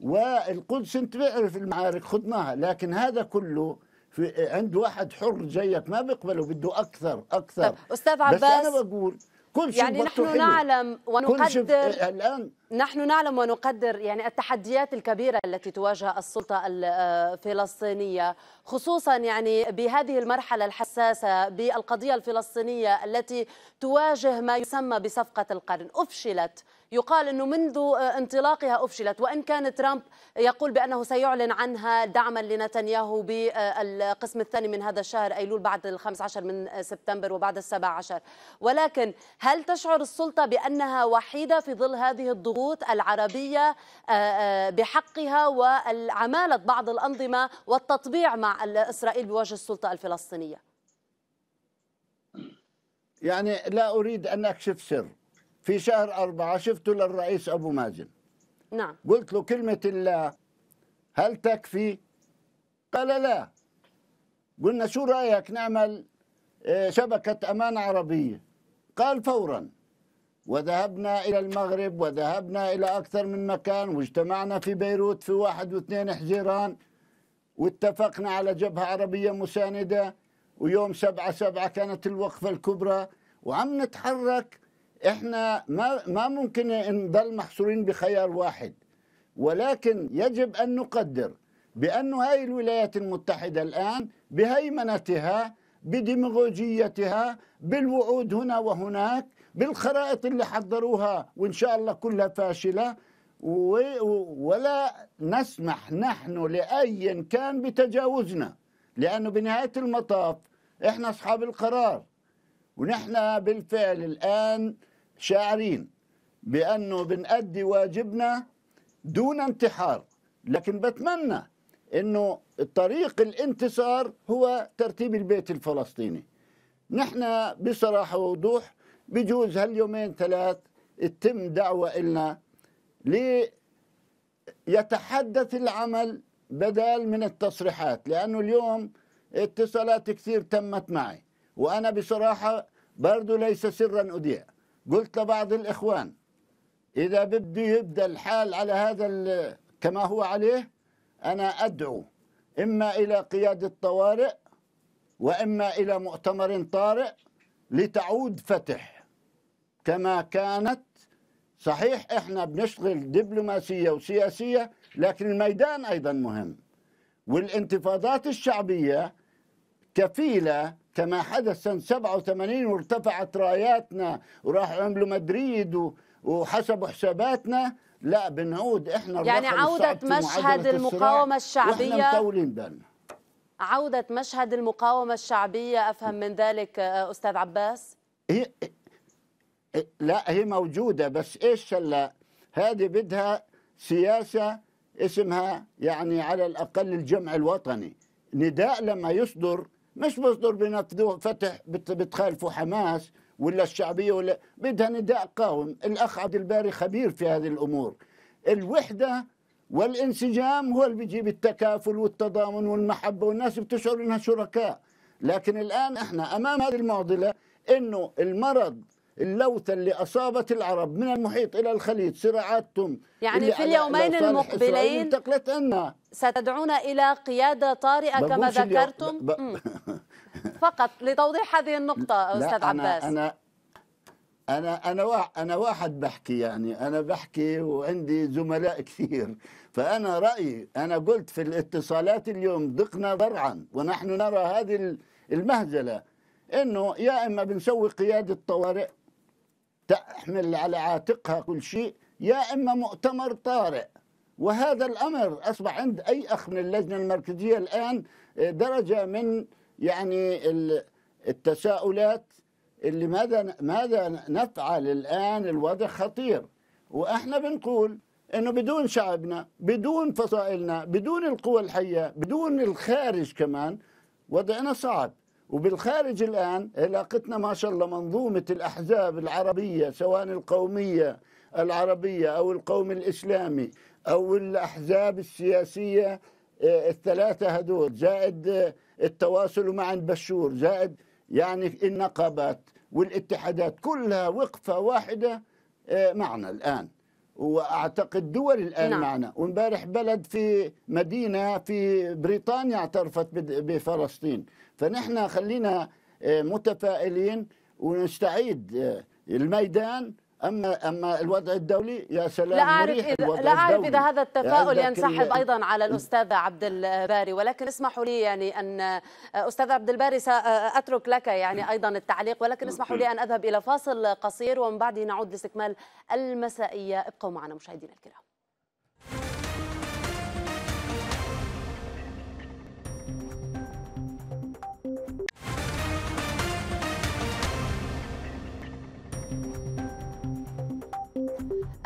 والقدس انت بيعرف المعارك خضناها لكن هذا كله في عند واحد حر زيك ما بيقبله بده أكثر أكثر. أستاذ عباس بس أنا بقول كل شيء يعني نحن نعلم ونقدر الآن. نحن نعلم ونقدر يعني التحديات الكبيرة التي تواجه السلطة الفلسطينية خصوصا يعني بهذه المرحلة الحساسة بالقضية الفلسطينية التي تواجه ما يسمى بصفقة القرن. أفشلت يقال أنه منذ انطلاقها أفشلت. وإن كان ترامب يقول بأنه سيعلن عنها دعما لنتنياهو بالقسم الثاني من هذا الشهر أيلول بعد ال 15 من سبتمبر وبعد السابع عشر. ولكن هل تشعر السلطة بأنها وحيدة في ظل هذه الضغوط العربية آه، آه، بحقها وعمالة بعض الأنظمة والتطبيع مع إسرائيل بوجه السلطة الفلسطينية؟ يعني لا أريد أن أكشف سر. في شهر أربعة شفت للرئيس أبو مازن. نعم. قلت له كلمة الله هل تكفي؟ قال لا. قلنا شو رأيك نعمل آه، شبكة أمان عربية؟ قال فورا. وذهبنا إلى المغرب وذهبنا إلى أكثر من مكان واجتمعنا في بيروت في واحد واثنين حزيران واتفقنا على جبهة عربية مساندة ويوم سبعة سبعة كانت الوقفة الكبرى وعم نتحرك إحنا ما ما ممكن نضل محصورين بخيار واحد ولكن يجب أن نقدر بأن هاي الولايات المتحدة الآن بهيمنتها بديمغوجيتها بالوعود هنا وهناك بالخرائط اللي حضروها وإن شاء الله كلها فاشلة ولا نسمح نحن لأي كان بتجاوزنا لأنه بنهاية المطاف إحنا أصحاب القرار ونحن بالفعل الآن شاعرين بأنه بنأدي واجبنا دون انتحار لكن بتمنى أنه طريق الانتصار هو ترتيب البيت الفلسطيني. نحن بصراحة ووضوح بجوز هاليومين ثلاث تتم دعوة إلنا ليتحدث العمل بدل من التصريحات لأنه اليوم اتصالات كثير تمت معي وأنا بصراحة برضو ليس سرا أذيع قلت لبعض الإخوان إذا بده يبدأ الحال على هذا كما هو عليه أنا أدعو إما إلى قيادة طوارئ وإما إلى مؤتمر طارئ لتعود فتح. كما كانت صحيح إحنا بنشتغل دبلوماسية وسياسية لكن الميدان أيضا مهم. والانتفاضات الشعبية كفيله كما حدث سنة 87 وارتفعت راياتنا وراح عملوا مدريد وحسبوا حساباتنا. لا بنعود إحنا يعني عودة مشهد المقاومة الشعبية؟ وإحنا مطولين بالنا عودة مشهد المقاومة الشعبية أفهم من ذلك أستاذ عباس؟ هي لا هي موجودة بس إيش هلا؟ هذه بدها سياسة اسمها يعني على الأقل الجمع الوطني. نداء لما يصدر مش بصدر بنفذوه فتح بتخالفوا حماس ولا الشعبية ولا بدها نداء قاوم الأخ عبد الباري خبير في هذه الأمور. الوحدة والانسجام هو اللي بيجيب التكافل والتضامن والمحبة والناس بتشعر إنها شركاء. لكن الآن إحنا أمام هذه المعضلة إنه المرض اللوثة اللي أصابت العرب من المحيط إلى الخليج صراعاتهم يعني في اليومين المقبلين انتقلت عنا ستدعون إلى قيادة طارئة كما ذكرتم؟ ب... فقط لتوضيح هذه النقطة أستاذ أنا عباس. أنا أنا أنا أنا واحد بحكي يعني. أنا بحكي وعندي زملاء كثير. فأنا رأيي أنا قلت في الاتصالات اليوم ضقنا ضرعا ونحن نرى هذه المهزلة إنه يا إما بنسوي قيادة طوارئ تحمل على عاتقها كل شيء يا إما مؤتمر طارئ. وهذا الأمر أصبح عند أي أخ من اللجنة المركزية الآن درجة من يعني التساؤلات اللي ماذا ماذا نفعل الآن الوضع خطير. وإحنا بنقول إنه بدون شعبنا بدون فصائلنا بدون القوى الحية بدون الخارج كمان وضعنا صعب. وبالخارج الآن علاقتنا ما شاء الله منظومة الأحزاب العربية سواء القومية العربية أو القوم الإسلامي أو الأحزاب السياسية آه، الثلاثة هذول زائد آه، التواصل مع البشور زائد يعني النقابات والاتحادات كلها وقفة واحدة آه، معنا الآن. وأعتقد دول الآن نعم. معنا وإمبارح بلد في مدينة في بريطانيا اعترفت بفلسطين فنحن خلينا آه، متفائلين ونستعيد آه، الميدان اما أما الوضع الدولي يا سلام لا أعرف اذا لا أعرف إذا هذا التفاؤل ينسحب أيضا على الأستاذ عبد الباري ولكن اسمحوا لي يعني ان أستاذ عبد الباري سأترك لك يعني أيضا التعليق ولكن اسمحوا لي أن أذهب إلى فاصل قصير ومن بعده نعود لاستكمال المسائية. ابقوا معنا مشاهدينا الكرام.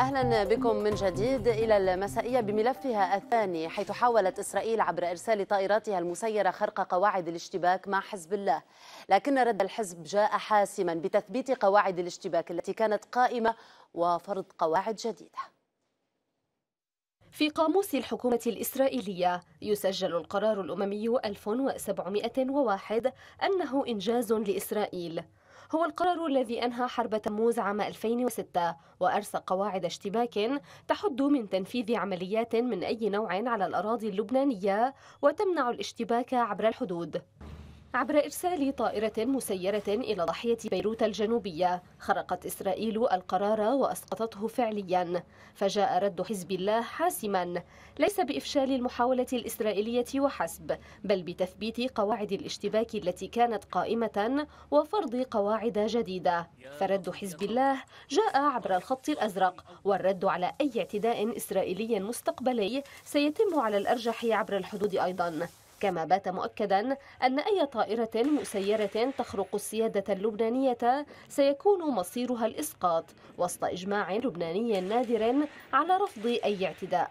أهلا بكم من جديد إلى المسائية بملفها الثاني حيث حاولت إسرائيل عبر إرسال طائراتها المسيرة خرق قواعد الاشتباك مع حزب الله. لكن رد الحزب جاء حاسما بتثبيت قواعد الاشتباك التي كانت قائمة وفرض قواعد جديدة. في قاموس الحكومة الإسرائيلية يسجل القرار الأممي 1701 أنه إنجاز لإسرائيل. هو القرار الذي أنهى حرب تموز عام 2006 وأرسى قواعد اشتباك تحد من تنفيذ عمليات من أي نوع على الأراضي اللبنانية وتمنع الاشتباك عبر الحدود. عبر إرسال طائرة مسيرة إلى ضاحية بيروت الجنوبية خرقت إسرائيل القرار وأسقطته فعليا. فجاء رد حزب الله حاسما. ليس بإفشال المحاولة الإسرائيلية وحسب بل بتثبيت قواعد الاشتباك التي كانت قائمة وفرض قواعد جديدة. فرد حزب الله جاء عبر الخط الأزرق والرد على أي اعتداء إسرائيلي مستقبلي سيتم على الأرجح عبر الحدود أيضا. كما بات مؤكدا أن أي طائرة مسيرة تخرق السيادة اللبنانية سيكون مصيرها الإسقاط وسط إجماع لبناني نادر على رفض أي اعتداء.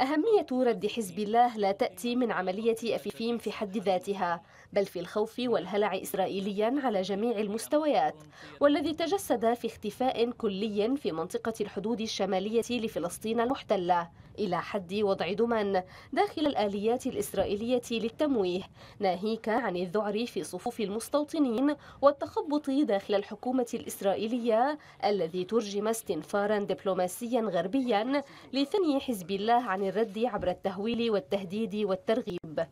أهمية رد حزب الله لا تأتي من عملية أفيفيم في حد ذاتها بل في الخوف والهلع إسرائيليا على جميع المستويات والذي تجسد في اختفاء كلي في منطقة الحدود الشمالية لفلسطين المحتلة إلى حد وضع دمن داخل الآليات الإسرائيلية للتمويه ناهيك عن الذعر في صفوف المستوطنين والتخبط داخل الحكومة الإسرائيلية الذي ترجم استنفارا دبلوماسيا غربيا لثني حزب الله عن الرد عبر التهويل والتهديد والترغيب.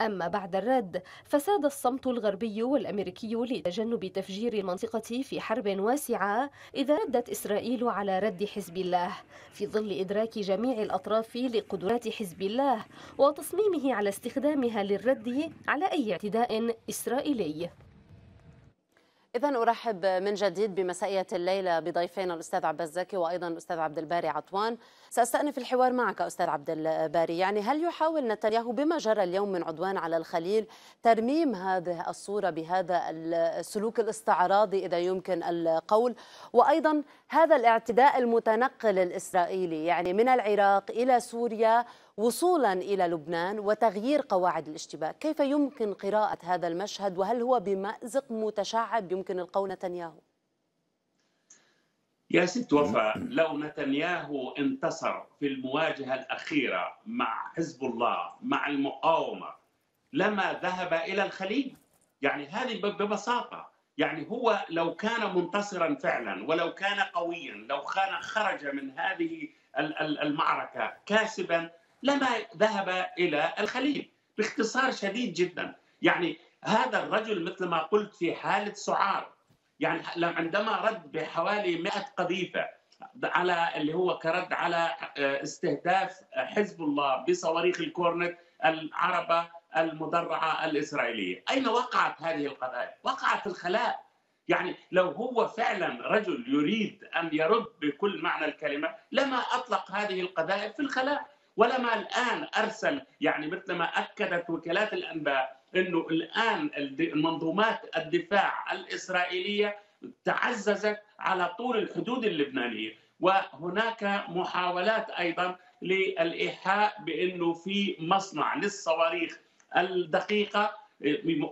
أما بعد الرد فساد الصمت الغربي والأمريكي لتجنب تفجير المنطقة في حرب واسعة إذا ردت إسرائيل على رد حزب الله في ظل إدراك جميع الأطراف لقدرات حزب الله وتصميمه على استخدامها للرد على أي اعتداء إسرائيلي. إذا أرحب من جديد بمسائية الليلة بضيفينا الأستاذ عباس زكي وأيضا الأستاذ عبد الباري عطوان. سأستأنف الحوار معك أستاذ عبد الباري. يعني هل يحاول نتنياهو بما جرى اليوم من عدوان على الخليل ترميم هذه الصورة بهذا السلوك الاستعراضي إذا يمكن القول؟ وأيضا هذا الاعتداء المتنقل الإسرائيلي يعني من العراق إلى سوريا وصولا إلى لبنان وتغيير قواعد الاشتباك، كيف يمكن قراءة هذا المشهد؟ وهل هو بمأزق متشعب يمكن القول نتنياهو؟ يا ست وفاء لو نتنياهو انتصر في المواجهة الأخيرة مع حزب الله مع المقاومة لما ذهب إلى الخليج؟ يعني هذه ببساطة. يعني هو لو كان منتصرا فعلا ولو كان قويا لو كان خرج من هذه المعركة كاسبا لما ذهب إلى الخليج. باختصار شديد جدا. يعني هذا الرجل مثل ما قلت في حالة سعار يعني عندما رد بحوالي 100 قذيفة على اللي هو كرد على آه، استهداف حزب الله بصواريخ الكورنت العربة المدرعة الإسرائيلية، أين وقعت هذه القذائف؟ وقعت في الخلاء. يعني لو هو فعلا رجل يريد أن يرد بكل معنى الكلمة لما أطلق هذه القذائف في الخلاء. ولما الآن أرسل يعني مثل ما أكدت وكالات الأنباء إنه الآن منظومات الدفاع الإسرائيلية تعززت على طول الحدود اللبنانية. وهناك محاولات أيضا للإيحاء بإنه في مصنع للصواريخ الدقيقة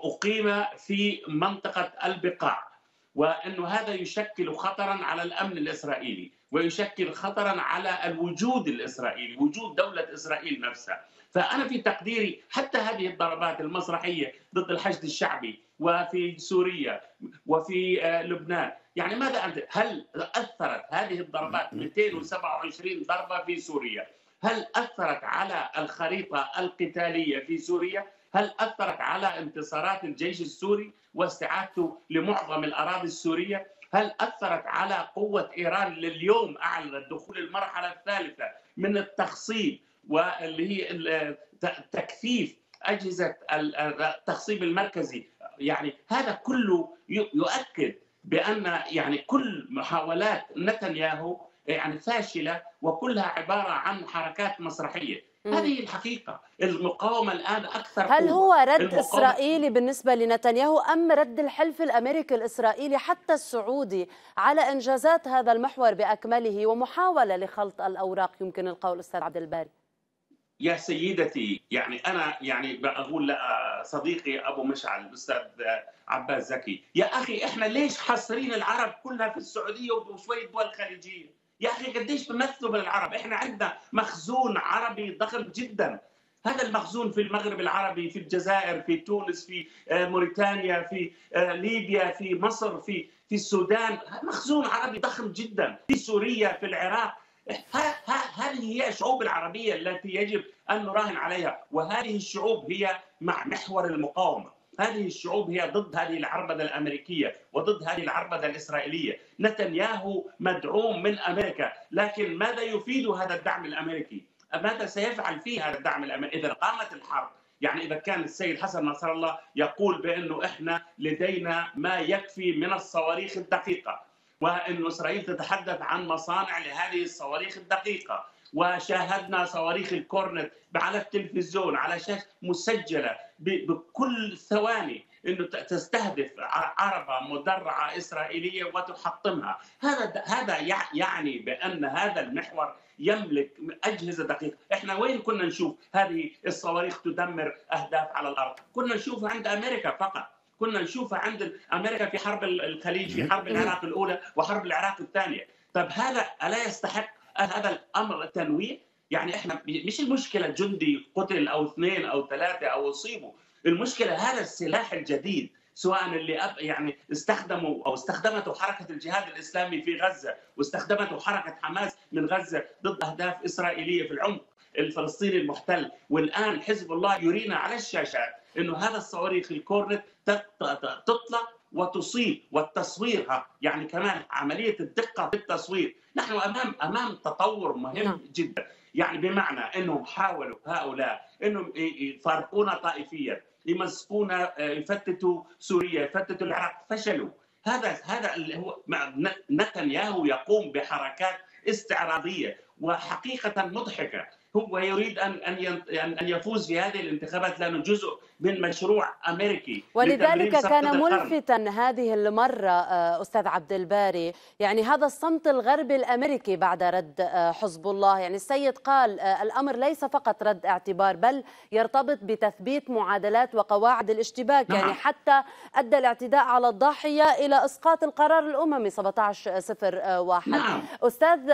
أقيم في منطقة البقاع. وإنه هذا يشكل خطرا على الأمن الإسرائيلي. ويشكل خطرا على الوجود الإسرائيلي، وجود دولة إسرائيل نفسها. فأنا في تقديري حتى هذه الضربات المسرحية ضد الحشد الشعبي وفي سوريا وفي آه، لبنان، يعني ماذا أنت هل أثرت هذه الضربات 227 ضربة في سوريا؟ هل أثرت على الخريطة القتالية في سوريا؟ هل أثرت على انتصارات الجيش السوري واستعادته لمعظم الأراضي السورية؟ هل أثرت على قوة إيران لليوم اعلنت دخول المرحلة الثالثة من التخصيب واللي هي تكثيف أجهزة التخصيب المركزي؟ يعني هذا كله يؤكد بأن يعني كل محاولات نتنياهو يعني فاشلة وكلها عبارة عن حركات مسرحية. هذه الحقيقة. المقاومة الآن أكثر هل هو رد إسرائيلي بالنسبة لنتنياهو أم رد الحلف الأمريكي الإسرائيلي حتى السعودي على إنجازات هذا المحور بأكمله ومحاولة لخلط الأوراق؟ يمكن القول أستاذ عبد الباري. يا سيدتي يعني أنا يعني بقول لصديقي أبو مشعل الأستاذ عباس زكي. يا أخي إحنا ليش حاصرين العرب كلها في السعودية وشوية دول خليجية يا أخي قديش بمثلوا بالعرب. إحنا عندنا مخزون عربي ضخم جدا. هذا المخزون في المغرب العربي في الجزائر في تونس في آه، موريتانيا في آه، ليبيا في مصر في في السودان. مخزون عربي ضخم جدا. في سوريا في العراق. هذه هي الشعوب العربية التي يجب أن نراهن عليها؟ وهذه الشعوب هي مع محور المقاومة. هذه الشعوب هي ضد هذه العربدة الأمريكية وضد هذه العربدة الإسرائيلية. نتنياهو مدعوم من أمريكا لكن ماذا يفيد هذا الدعم الأمريكي؟ ماذا سيفعل فيه هذا الدعم الأمريكي؟ إذا قامت الحرب يعني إذا كان السيد حسن نصر الله يقول بأنه إحنا لدينا ما يكفي من الصواريخ الدقيقة وأن إسرائيل تتحدث عن مصانع لهذه الصواريخ الدقيقة وشاهدنا صواريخ الكورنت على التلفزيون على شاشة مسجلة بكل ثواني إنه تستهدف عربة مدرعة إسرائيلية وتحطمها، هذا هذا يعني بأن هذا المحور يملك أجهزة دقيقة، إحنا وين كنا نشوف هذه الصواريخ تدمر أهداف على الأرض؟ كنا نشوفها عند أمريكا فقط، كنا نشوفها عند أمريكا في حرب الخليج في حرب العراق الأولى وحرب العراق الثانية، طب هذا ألا يستحق هذا الأمر التنويع يعني إحنا مش المشكلة جندي قتل أو اثنين أو ثلاثة أو اصيبوا المشكلة هذا السلاح الجديد سواء اللي أب يعني استخدموا أو استخدمته حركة الجهاد الإسلامي في غزة واستخدمته حركة حماس من غزة ضد أهداف إسرائيلية في العمق الفلسطيني المحتل. والآن حزب الله يرينا على الشاشات إنه هذا الصواريخ الكورنت تطلق وتصيب والتصوير يعني كمان عملية الدقة في التصوير. نحن أمام أمام تطور مهم نعم. جدا. يعني بمعنى إنهم حاولوا هؤلاء إنهم يفارقونا طائفيا يمسكون آه، يفتتوا سوريا يفتتوا العراق فشلوا. هذا هذا اللي هو نتنياهو يقوم بحركات استعراضية وحقيقة مضحكة. هو يريد أن أن أن يفوز في هذه الانتخابات لأنه جزء من مشروع أمريكي ولذلك كان ملفتا هذه المرة آه، أستاذ عبد الباري يعني هذا الصمت الغربي الأمريكي بعد رد آه، حزب الله. يعني السيد قال آه، الأمر ليس فقط رد اعتبار بل يرتبط بتثبيت معادلات وقواعد الاشتباك. نعم. يعني حتى أدى الاعتداء على الضاحية إلى إسقاط القرار الأممي 1701 نعم. أستاذ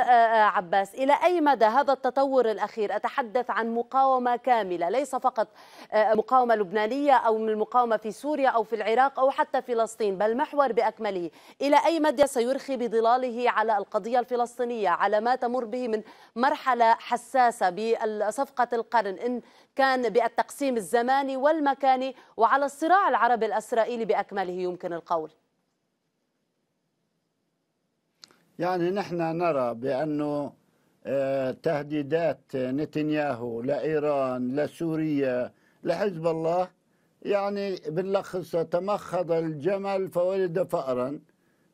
عباس إلى أي مدى هذا التطور الأخير؟ أتحدث عن مقاومة كاملة ليس فقط مقاومة لبنانيه اللبنانية أو من المقاومة في سوريا أو في العراق أو حتى فلسطين بل محور بأكمله. إلى أي مدى سيرخي بظلاله على القضية الفلسطينية؟ على ما تمر به من مرحلة حساسة بصفقة القرن إن كان بالتقسيم الزماني والمكاني وعلى الصراع العربي الإسرائيلي بأكمله. يمكن القول. يعني نحن نرى بأنه آه، تهديدات نتنياهو لإيران لسوريا لحزب الله يعني باللخص تمخض الجمل فولد فأرا.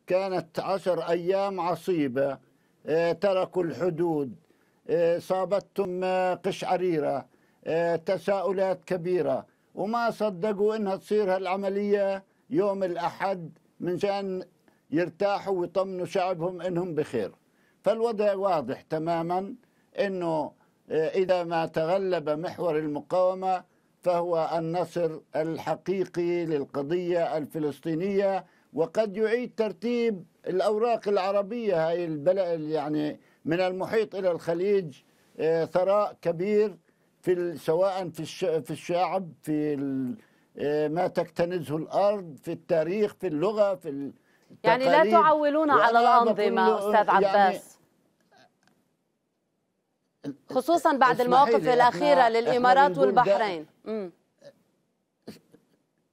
كانت عشر أيام عصيبة آه، تركوا الحدود آه، صابتهم آه، قشعريرة تساؤلات كبيرة. وما صدقوا إنها تصير هالعملية يوم الأحد من شأن يرتاحوا ويطمنوا شعبهم إنهم بخير. فالوضع واضح تماما إنه إذا ما تغلب محور المقاومة فهو النصر الحقيقي للقضية الفلسطينية وقد يعيد ترتيب الأوراق العربية هاي البلد يعني من المحيط إلى الخليج آه، ثراء كبير في سواء في في الشعب في آه، ما تكتنزه الأرض في التاريخ في اللغة في يعني لا تعولون على الأنظمة أستاذ يعني عباس. يعني خصوصا بعد المواقف الأخيرة للإمارات والبحرين.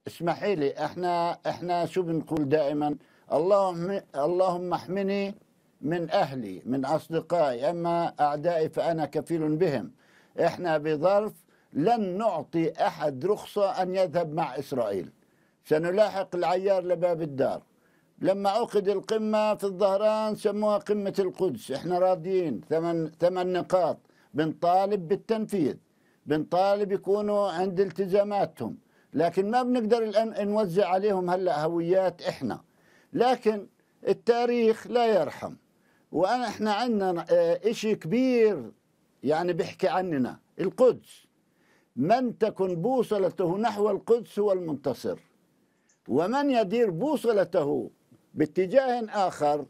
اسمحي لي إحنا إحنا شو بنقول دائما؟ اللهم اللهم احمني من أهلي من أصدقائي أما أعدائي فأنا كفيل بهم. إحنا بظرف لن نعطي أحد رخصة أن يذهب مع إسرائيل. سنلاحق العيار لباب الدار. لما عقد القمة في الظهران سموها قمة القدس. إحنا راضيين. ثمان ثمان نقاط. بنطالب بالتنفيذ. بنطالب يكونوا عند التزاماتهم. لكن ما بنقدر الآن نوزع عليهم هلأ هويات إحنا. لكن التاريخ لا يرحم. وأنا إحنا عندنا آه، شيء كبير يعني بيحكي عننا. القدس. من تكن بوصلته نحو القدس هو المنتصر. ومن يدير بوصلته باتجاه آخر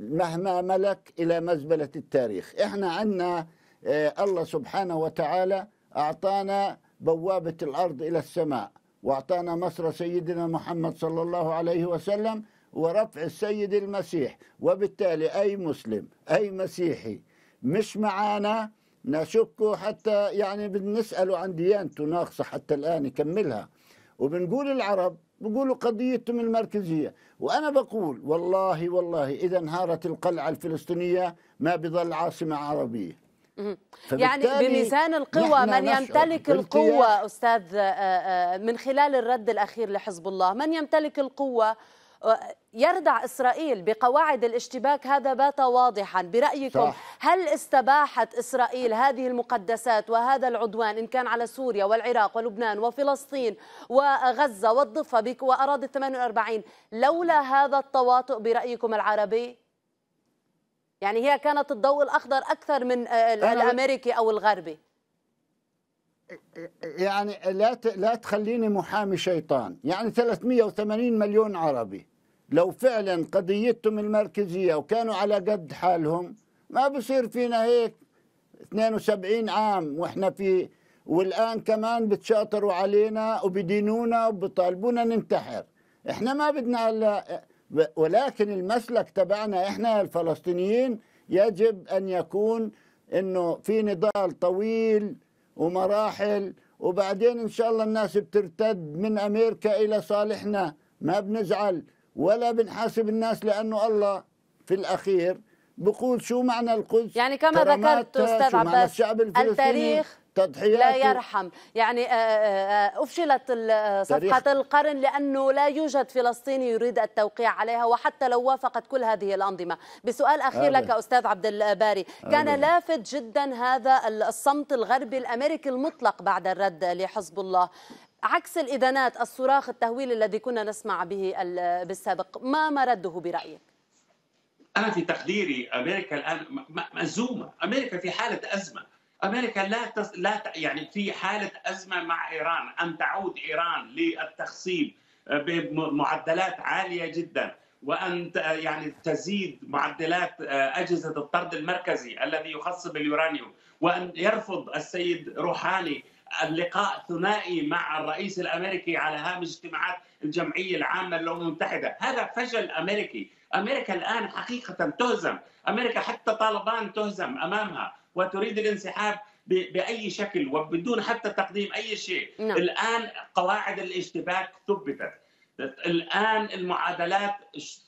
مهما ملك إلى مزبلة التاريخ. إحنا عندنا آه، الله سبحانه وتعالى أعطانا بوابة الأرض إلى السماء وأعطانا مصر سيدنا محمد صلى الله عليه وسلم ورفع السيد المسيح. وبالتالي أي مسلم أي مسيحي مش معانا نشكه حتى يعني بنسأله عن ديانته ناقصة حتى الآن يكملها. وبنقول العرب بيقولوا قضيتهم المركزية. وأنا بقول والله والله إذا انهارت القلعة الفلسطينية ما بظل عاصمة عربية. يعني بميزان القوى من يمتلك القوة أستاذ آه، آه، من خلال الرد الأخير لحزب الله من يمتلك القوة آه، يردع إسرائيل بقواعد الاشتباك هذا بات واضحا برأيكم صح. هل استباحت إسرائيل هذه المقدسات وهذا العدوان إن كان على سوريا والعراق ولبنان وفلسطين وغزة والضفة وأراضي 48 لولا هذا التواطؤ برأيكم العربي؟ يعني هي كانت الضوء الأخضر أكثر من آه، الأمريكي أو الغربي. يعني لا لا تخليني محامي شيطان. يعني 380 مليون عربي. لو فعلا قضيتهم المركزية وكانوا على قد حالهم ما بصير فينا هيك 72 عام وإحنا في والآن كمان بتشاطروا علينا وبدينونا وبطالبونا ننتحر. إحنا ما بدنا ولكن المسلك تبعنا إحنا الفلسطينيين يجب أن يكون إنه في نضال طويل ومراحل وبعدين إن شاء الله الناس بترتد من أمريكا إلى صالحنا. ما بنزعل ولا بنحاسب الناس لأنه الله في الأخير. بقول شو معنى القدس؟ يعني كما ذكرت أستاذ عباس التاريخ لا يرحم. يعني آه، آه، آه، أفشلت صفقة القرن لأنه لا يوجد فلسطيني يريد التوقيع عليها وحتى لو وافقت كل هذه الأنظمة. بسؤال أخير لك أستاذ عبد الباري. كان لافت جدا هذا الصمت الغربي الأمريكي المطلق بعد الرد لحزب الله. عكس الإذانات الصراخ التهويل الذي كنا نسمع به بالسابق ما مرده برأيك؟ أنا في تقديري أمريكا الآن مأزومة. أمريكا في حالة أزمة. أمريكا لا تس... لا ت... يعني في حالة أزمة مع إيران. أن تعود إيران للتخصيب بمعدلات عالية جدا. وأن يعني تزيد معدلات أجهزة الطرد المركزي الذي يخصب اليورانيوم. وأن يرفض السيد روحاني اللقاء ثنائي مع الرئيس الأمريكي على هامش اجتماعات الجمعية العامة للامم المتحدة، هذا فشل أمريكي، أمريكا الآن حقيقة تهزم، أمريكا حتى طالبان تهزم أمامها، وتريد الانسحاب بأي شكل وبدون حتى تقديم أي شيء. نعم. الآن قواعد الاشتباك ثبتت. الآن المعادلات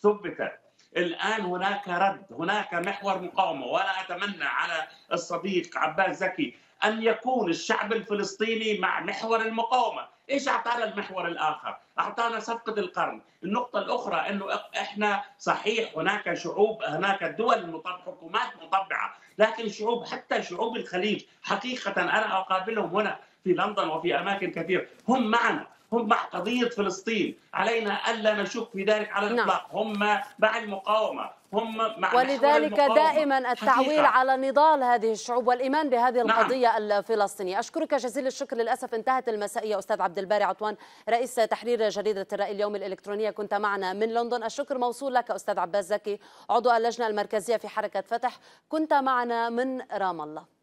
ثبتت. الآن هناك رد هناك محور مقاومة وأنا أتمنى على الصديق عباس زكي أن يكون الشعب الفلسطيني مع محور المقاومة. إيش أعطانا المحور الآخر؟ أعطانا صفقة القرن. النقطة الأخرى إنه إحنا صحيح هناك شعوب هناك دول حكومات مطبعة لكن شعوب حتى شعوب الخليج حقيقة أنا أقابلهم هنا في لندن وفي أماكن كثيرة هم معنا. هم مع قضية فلسطين. علينا ألا نشك في ذلك على نعم. الإطلاق. نعم. هم مع المقاومة. هم مع ولذلك دائما التعويل حقيقة. على نضال هذه الشعوب والإيمان بهذه نعم. القضية الفلسطينية. أشكرك جزيل الشكر للأسف. انتهت المسائية أستاذ عبد الباري عطوان رئيس تحرير جريدة الرأي اليوم الإلكترونية. كنت معنا من لندن. الشكر موصول لك أستاذ عباس زكي عضو اللجنة المركزية في حركة فتح. كنت معنا من رام الله.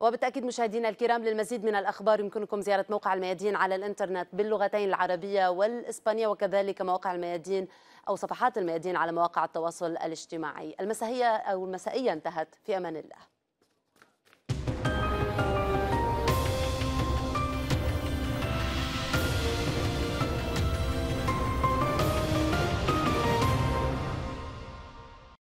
وبالتأكيد مشاهدينا الكرام للمزيد من الأخبار يمكنكم زيارة موقع الميادين على الإنترنت باللغتين العربية والإسبانية وكذلك مواقع الميادين أو صفحات الميادين على مواقع التواصل الاجتماعي. المسائية أو المسائية انتهت. في أمان الله.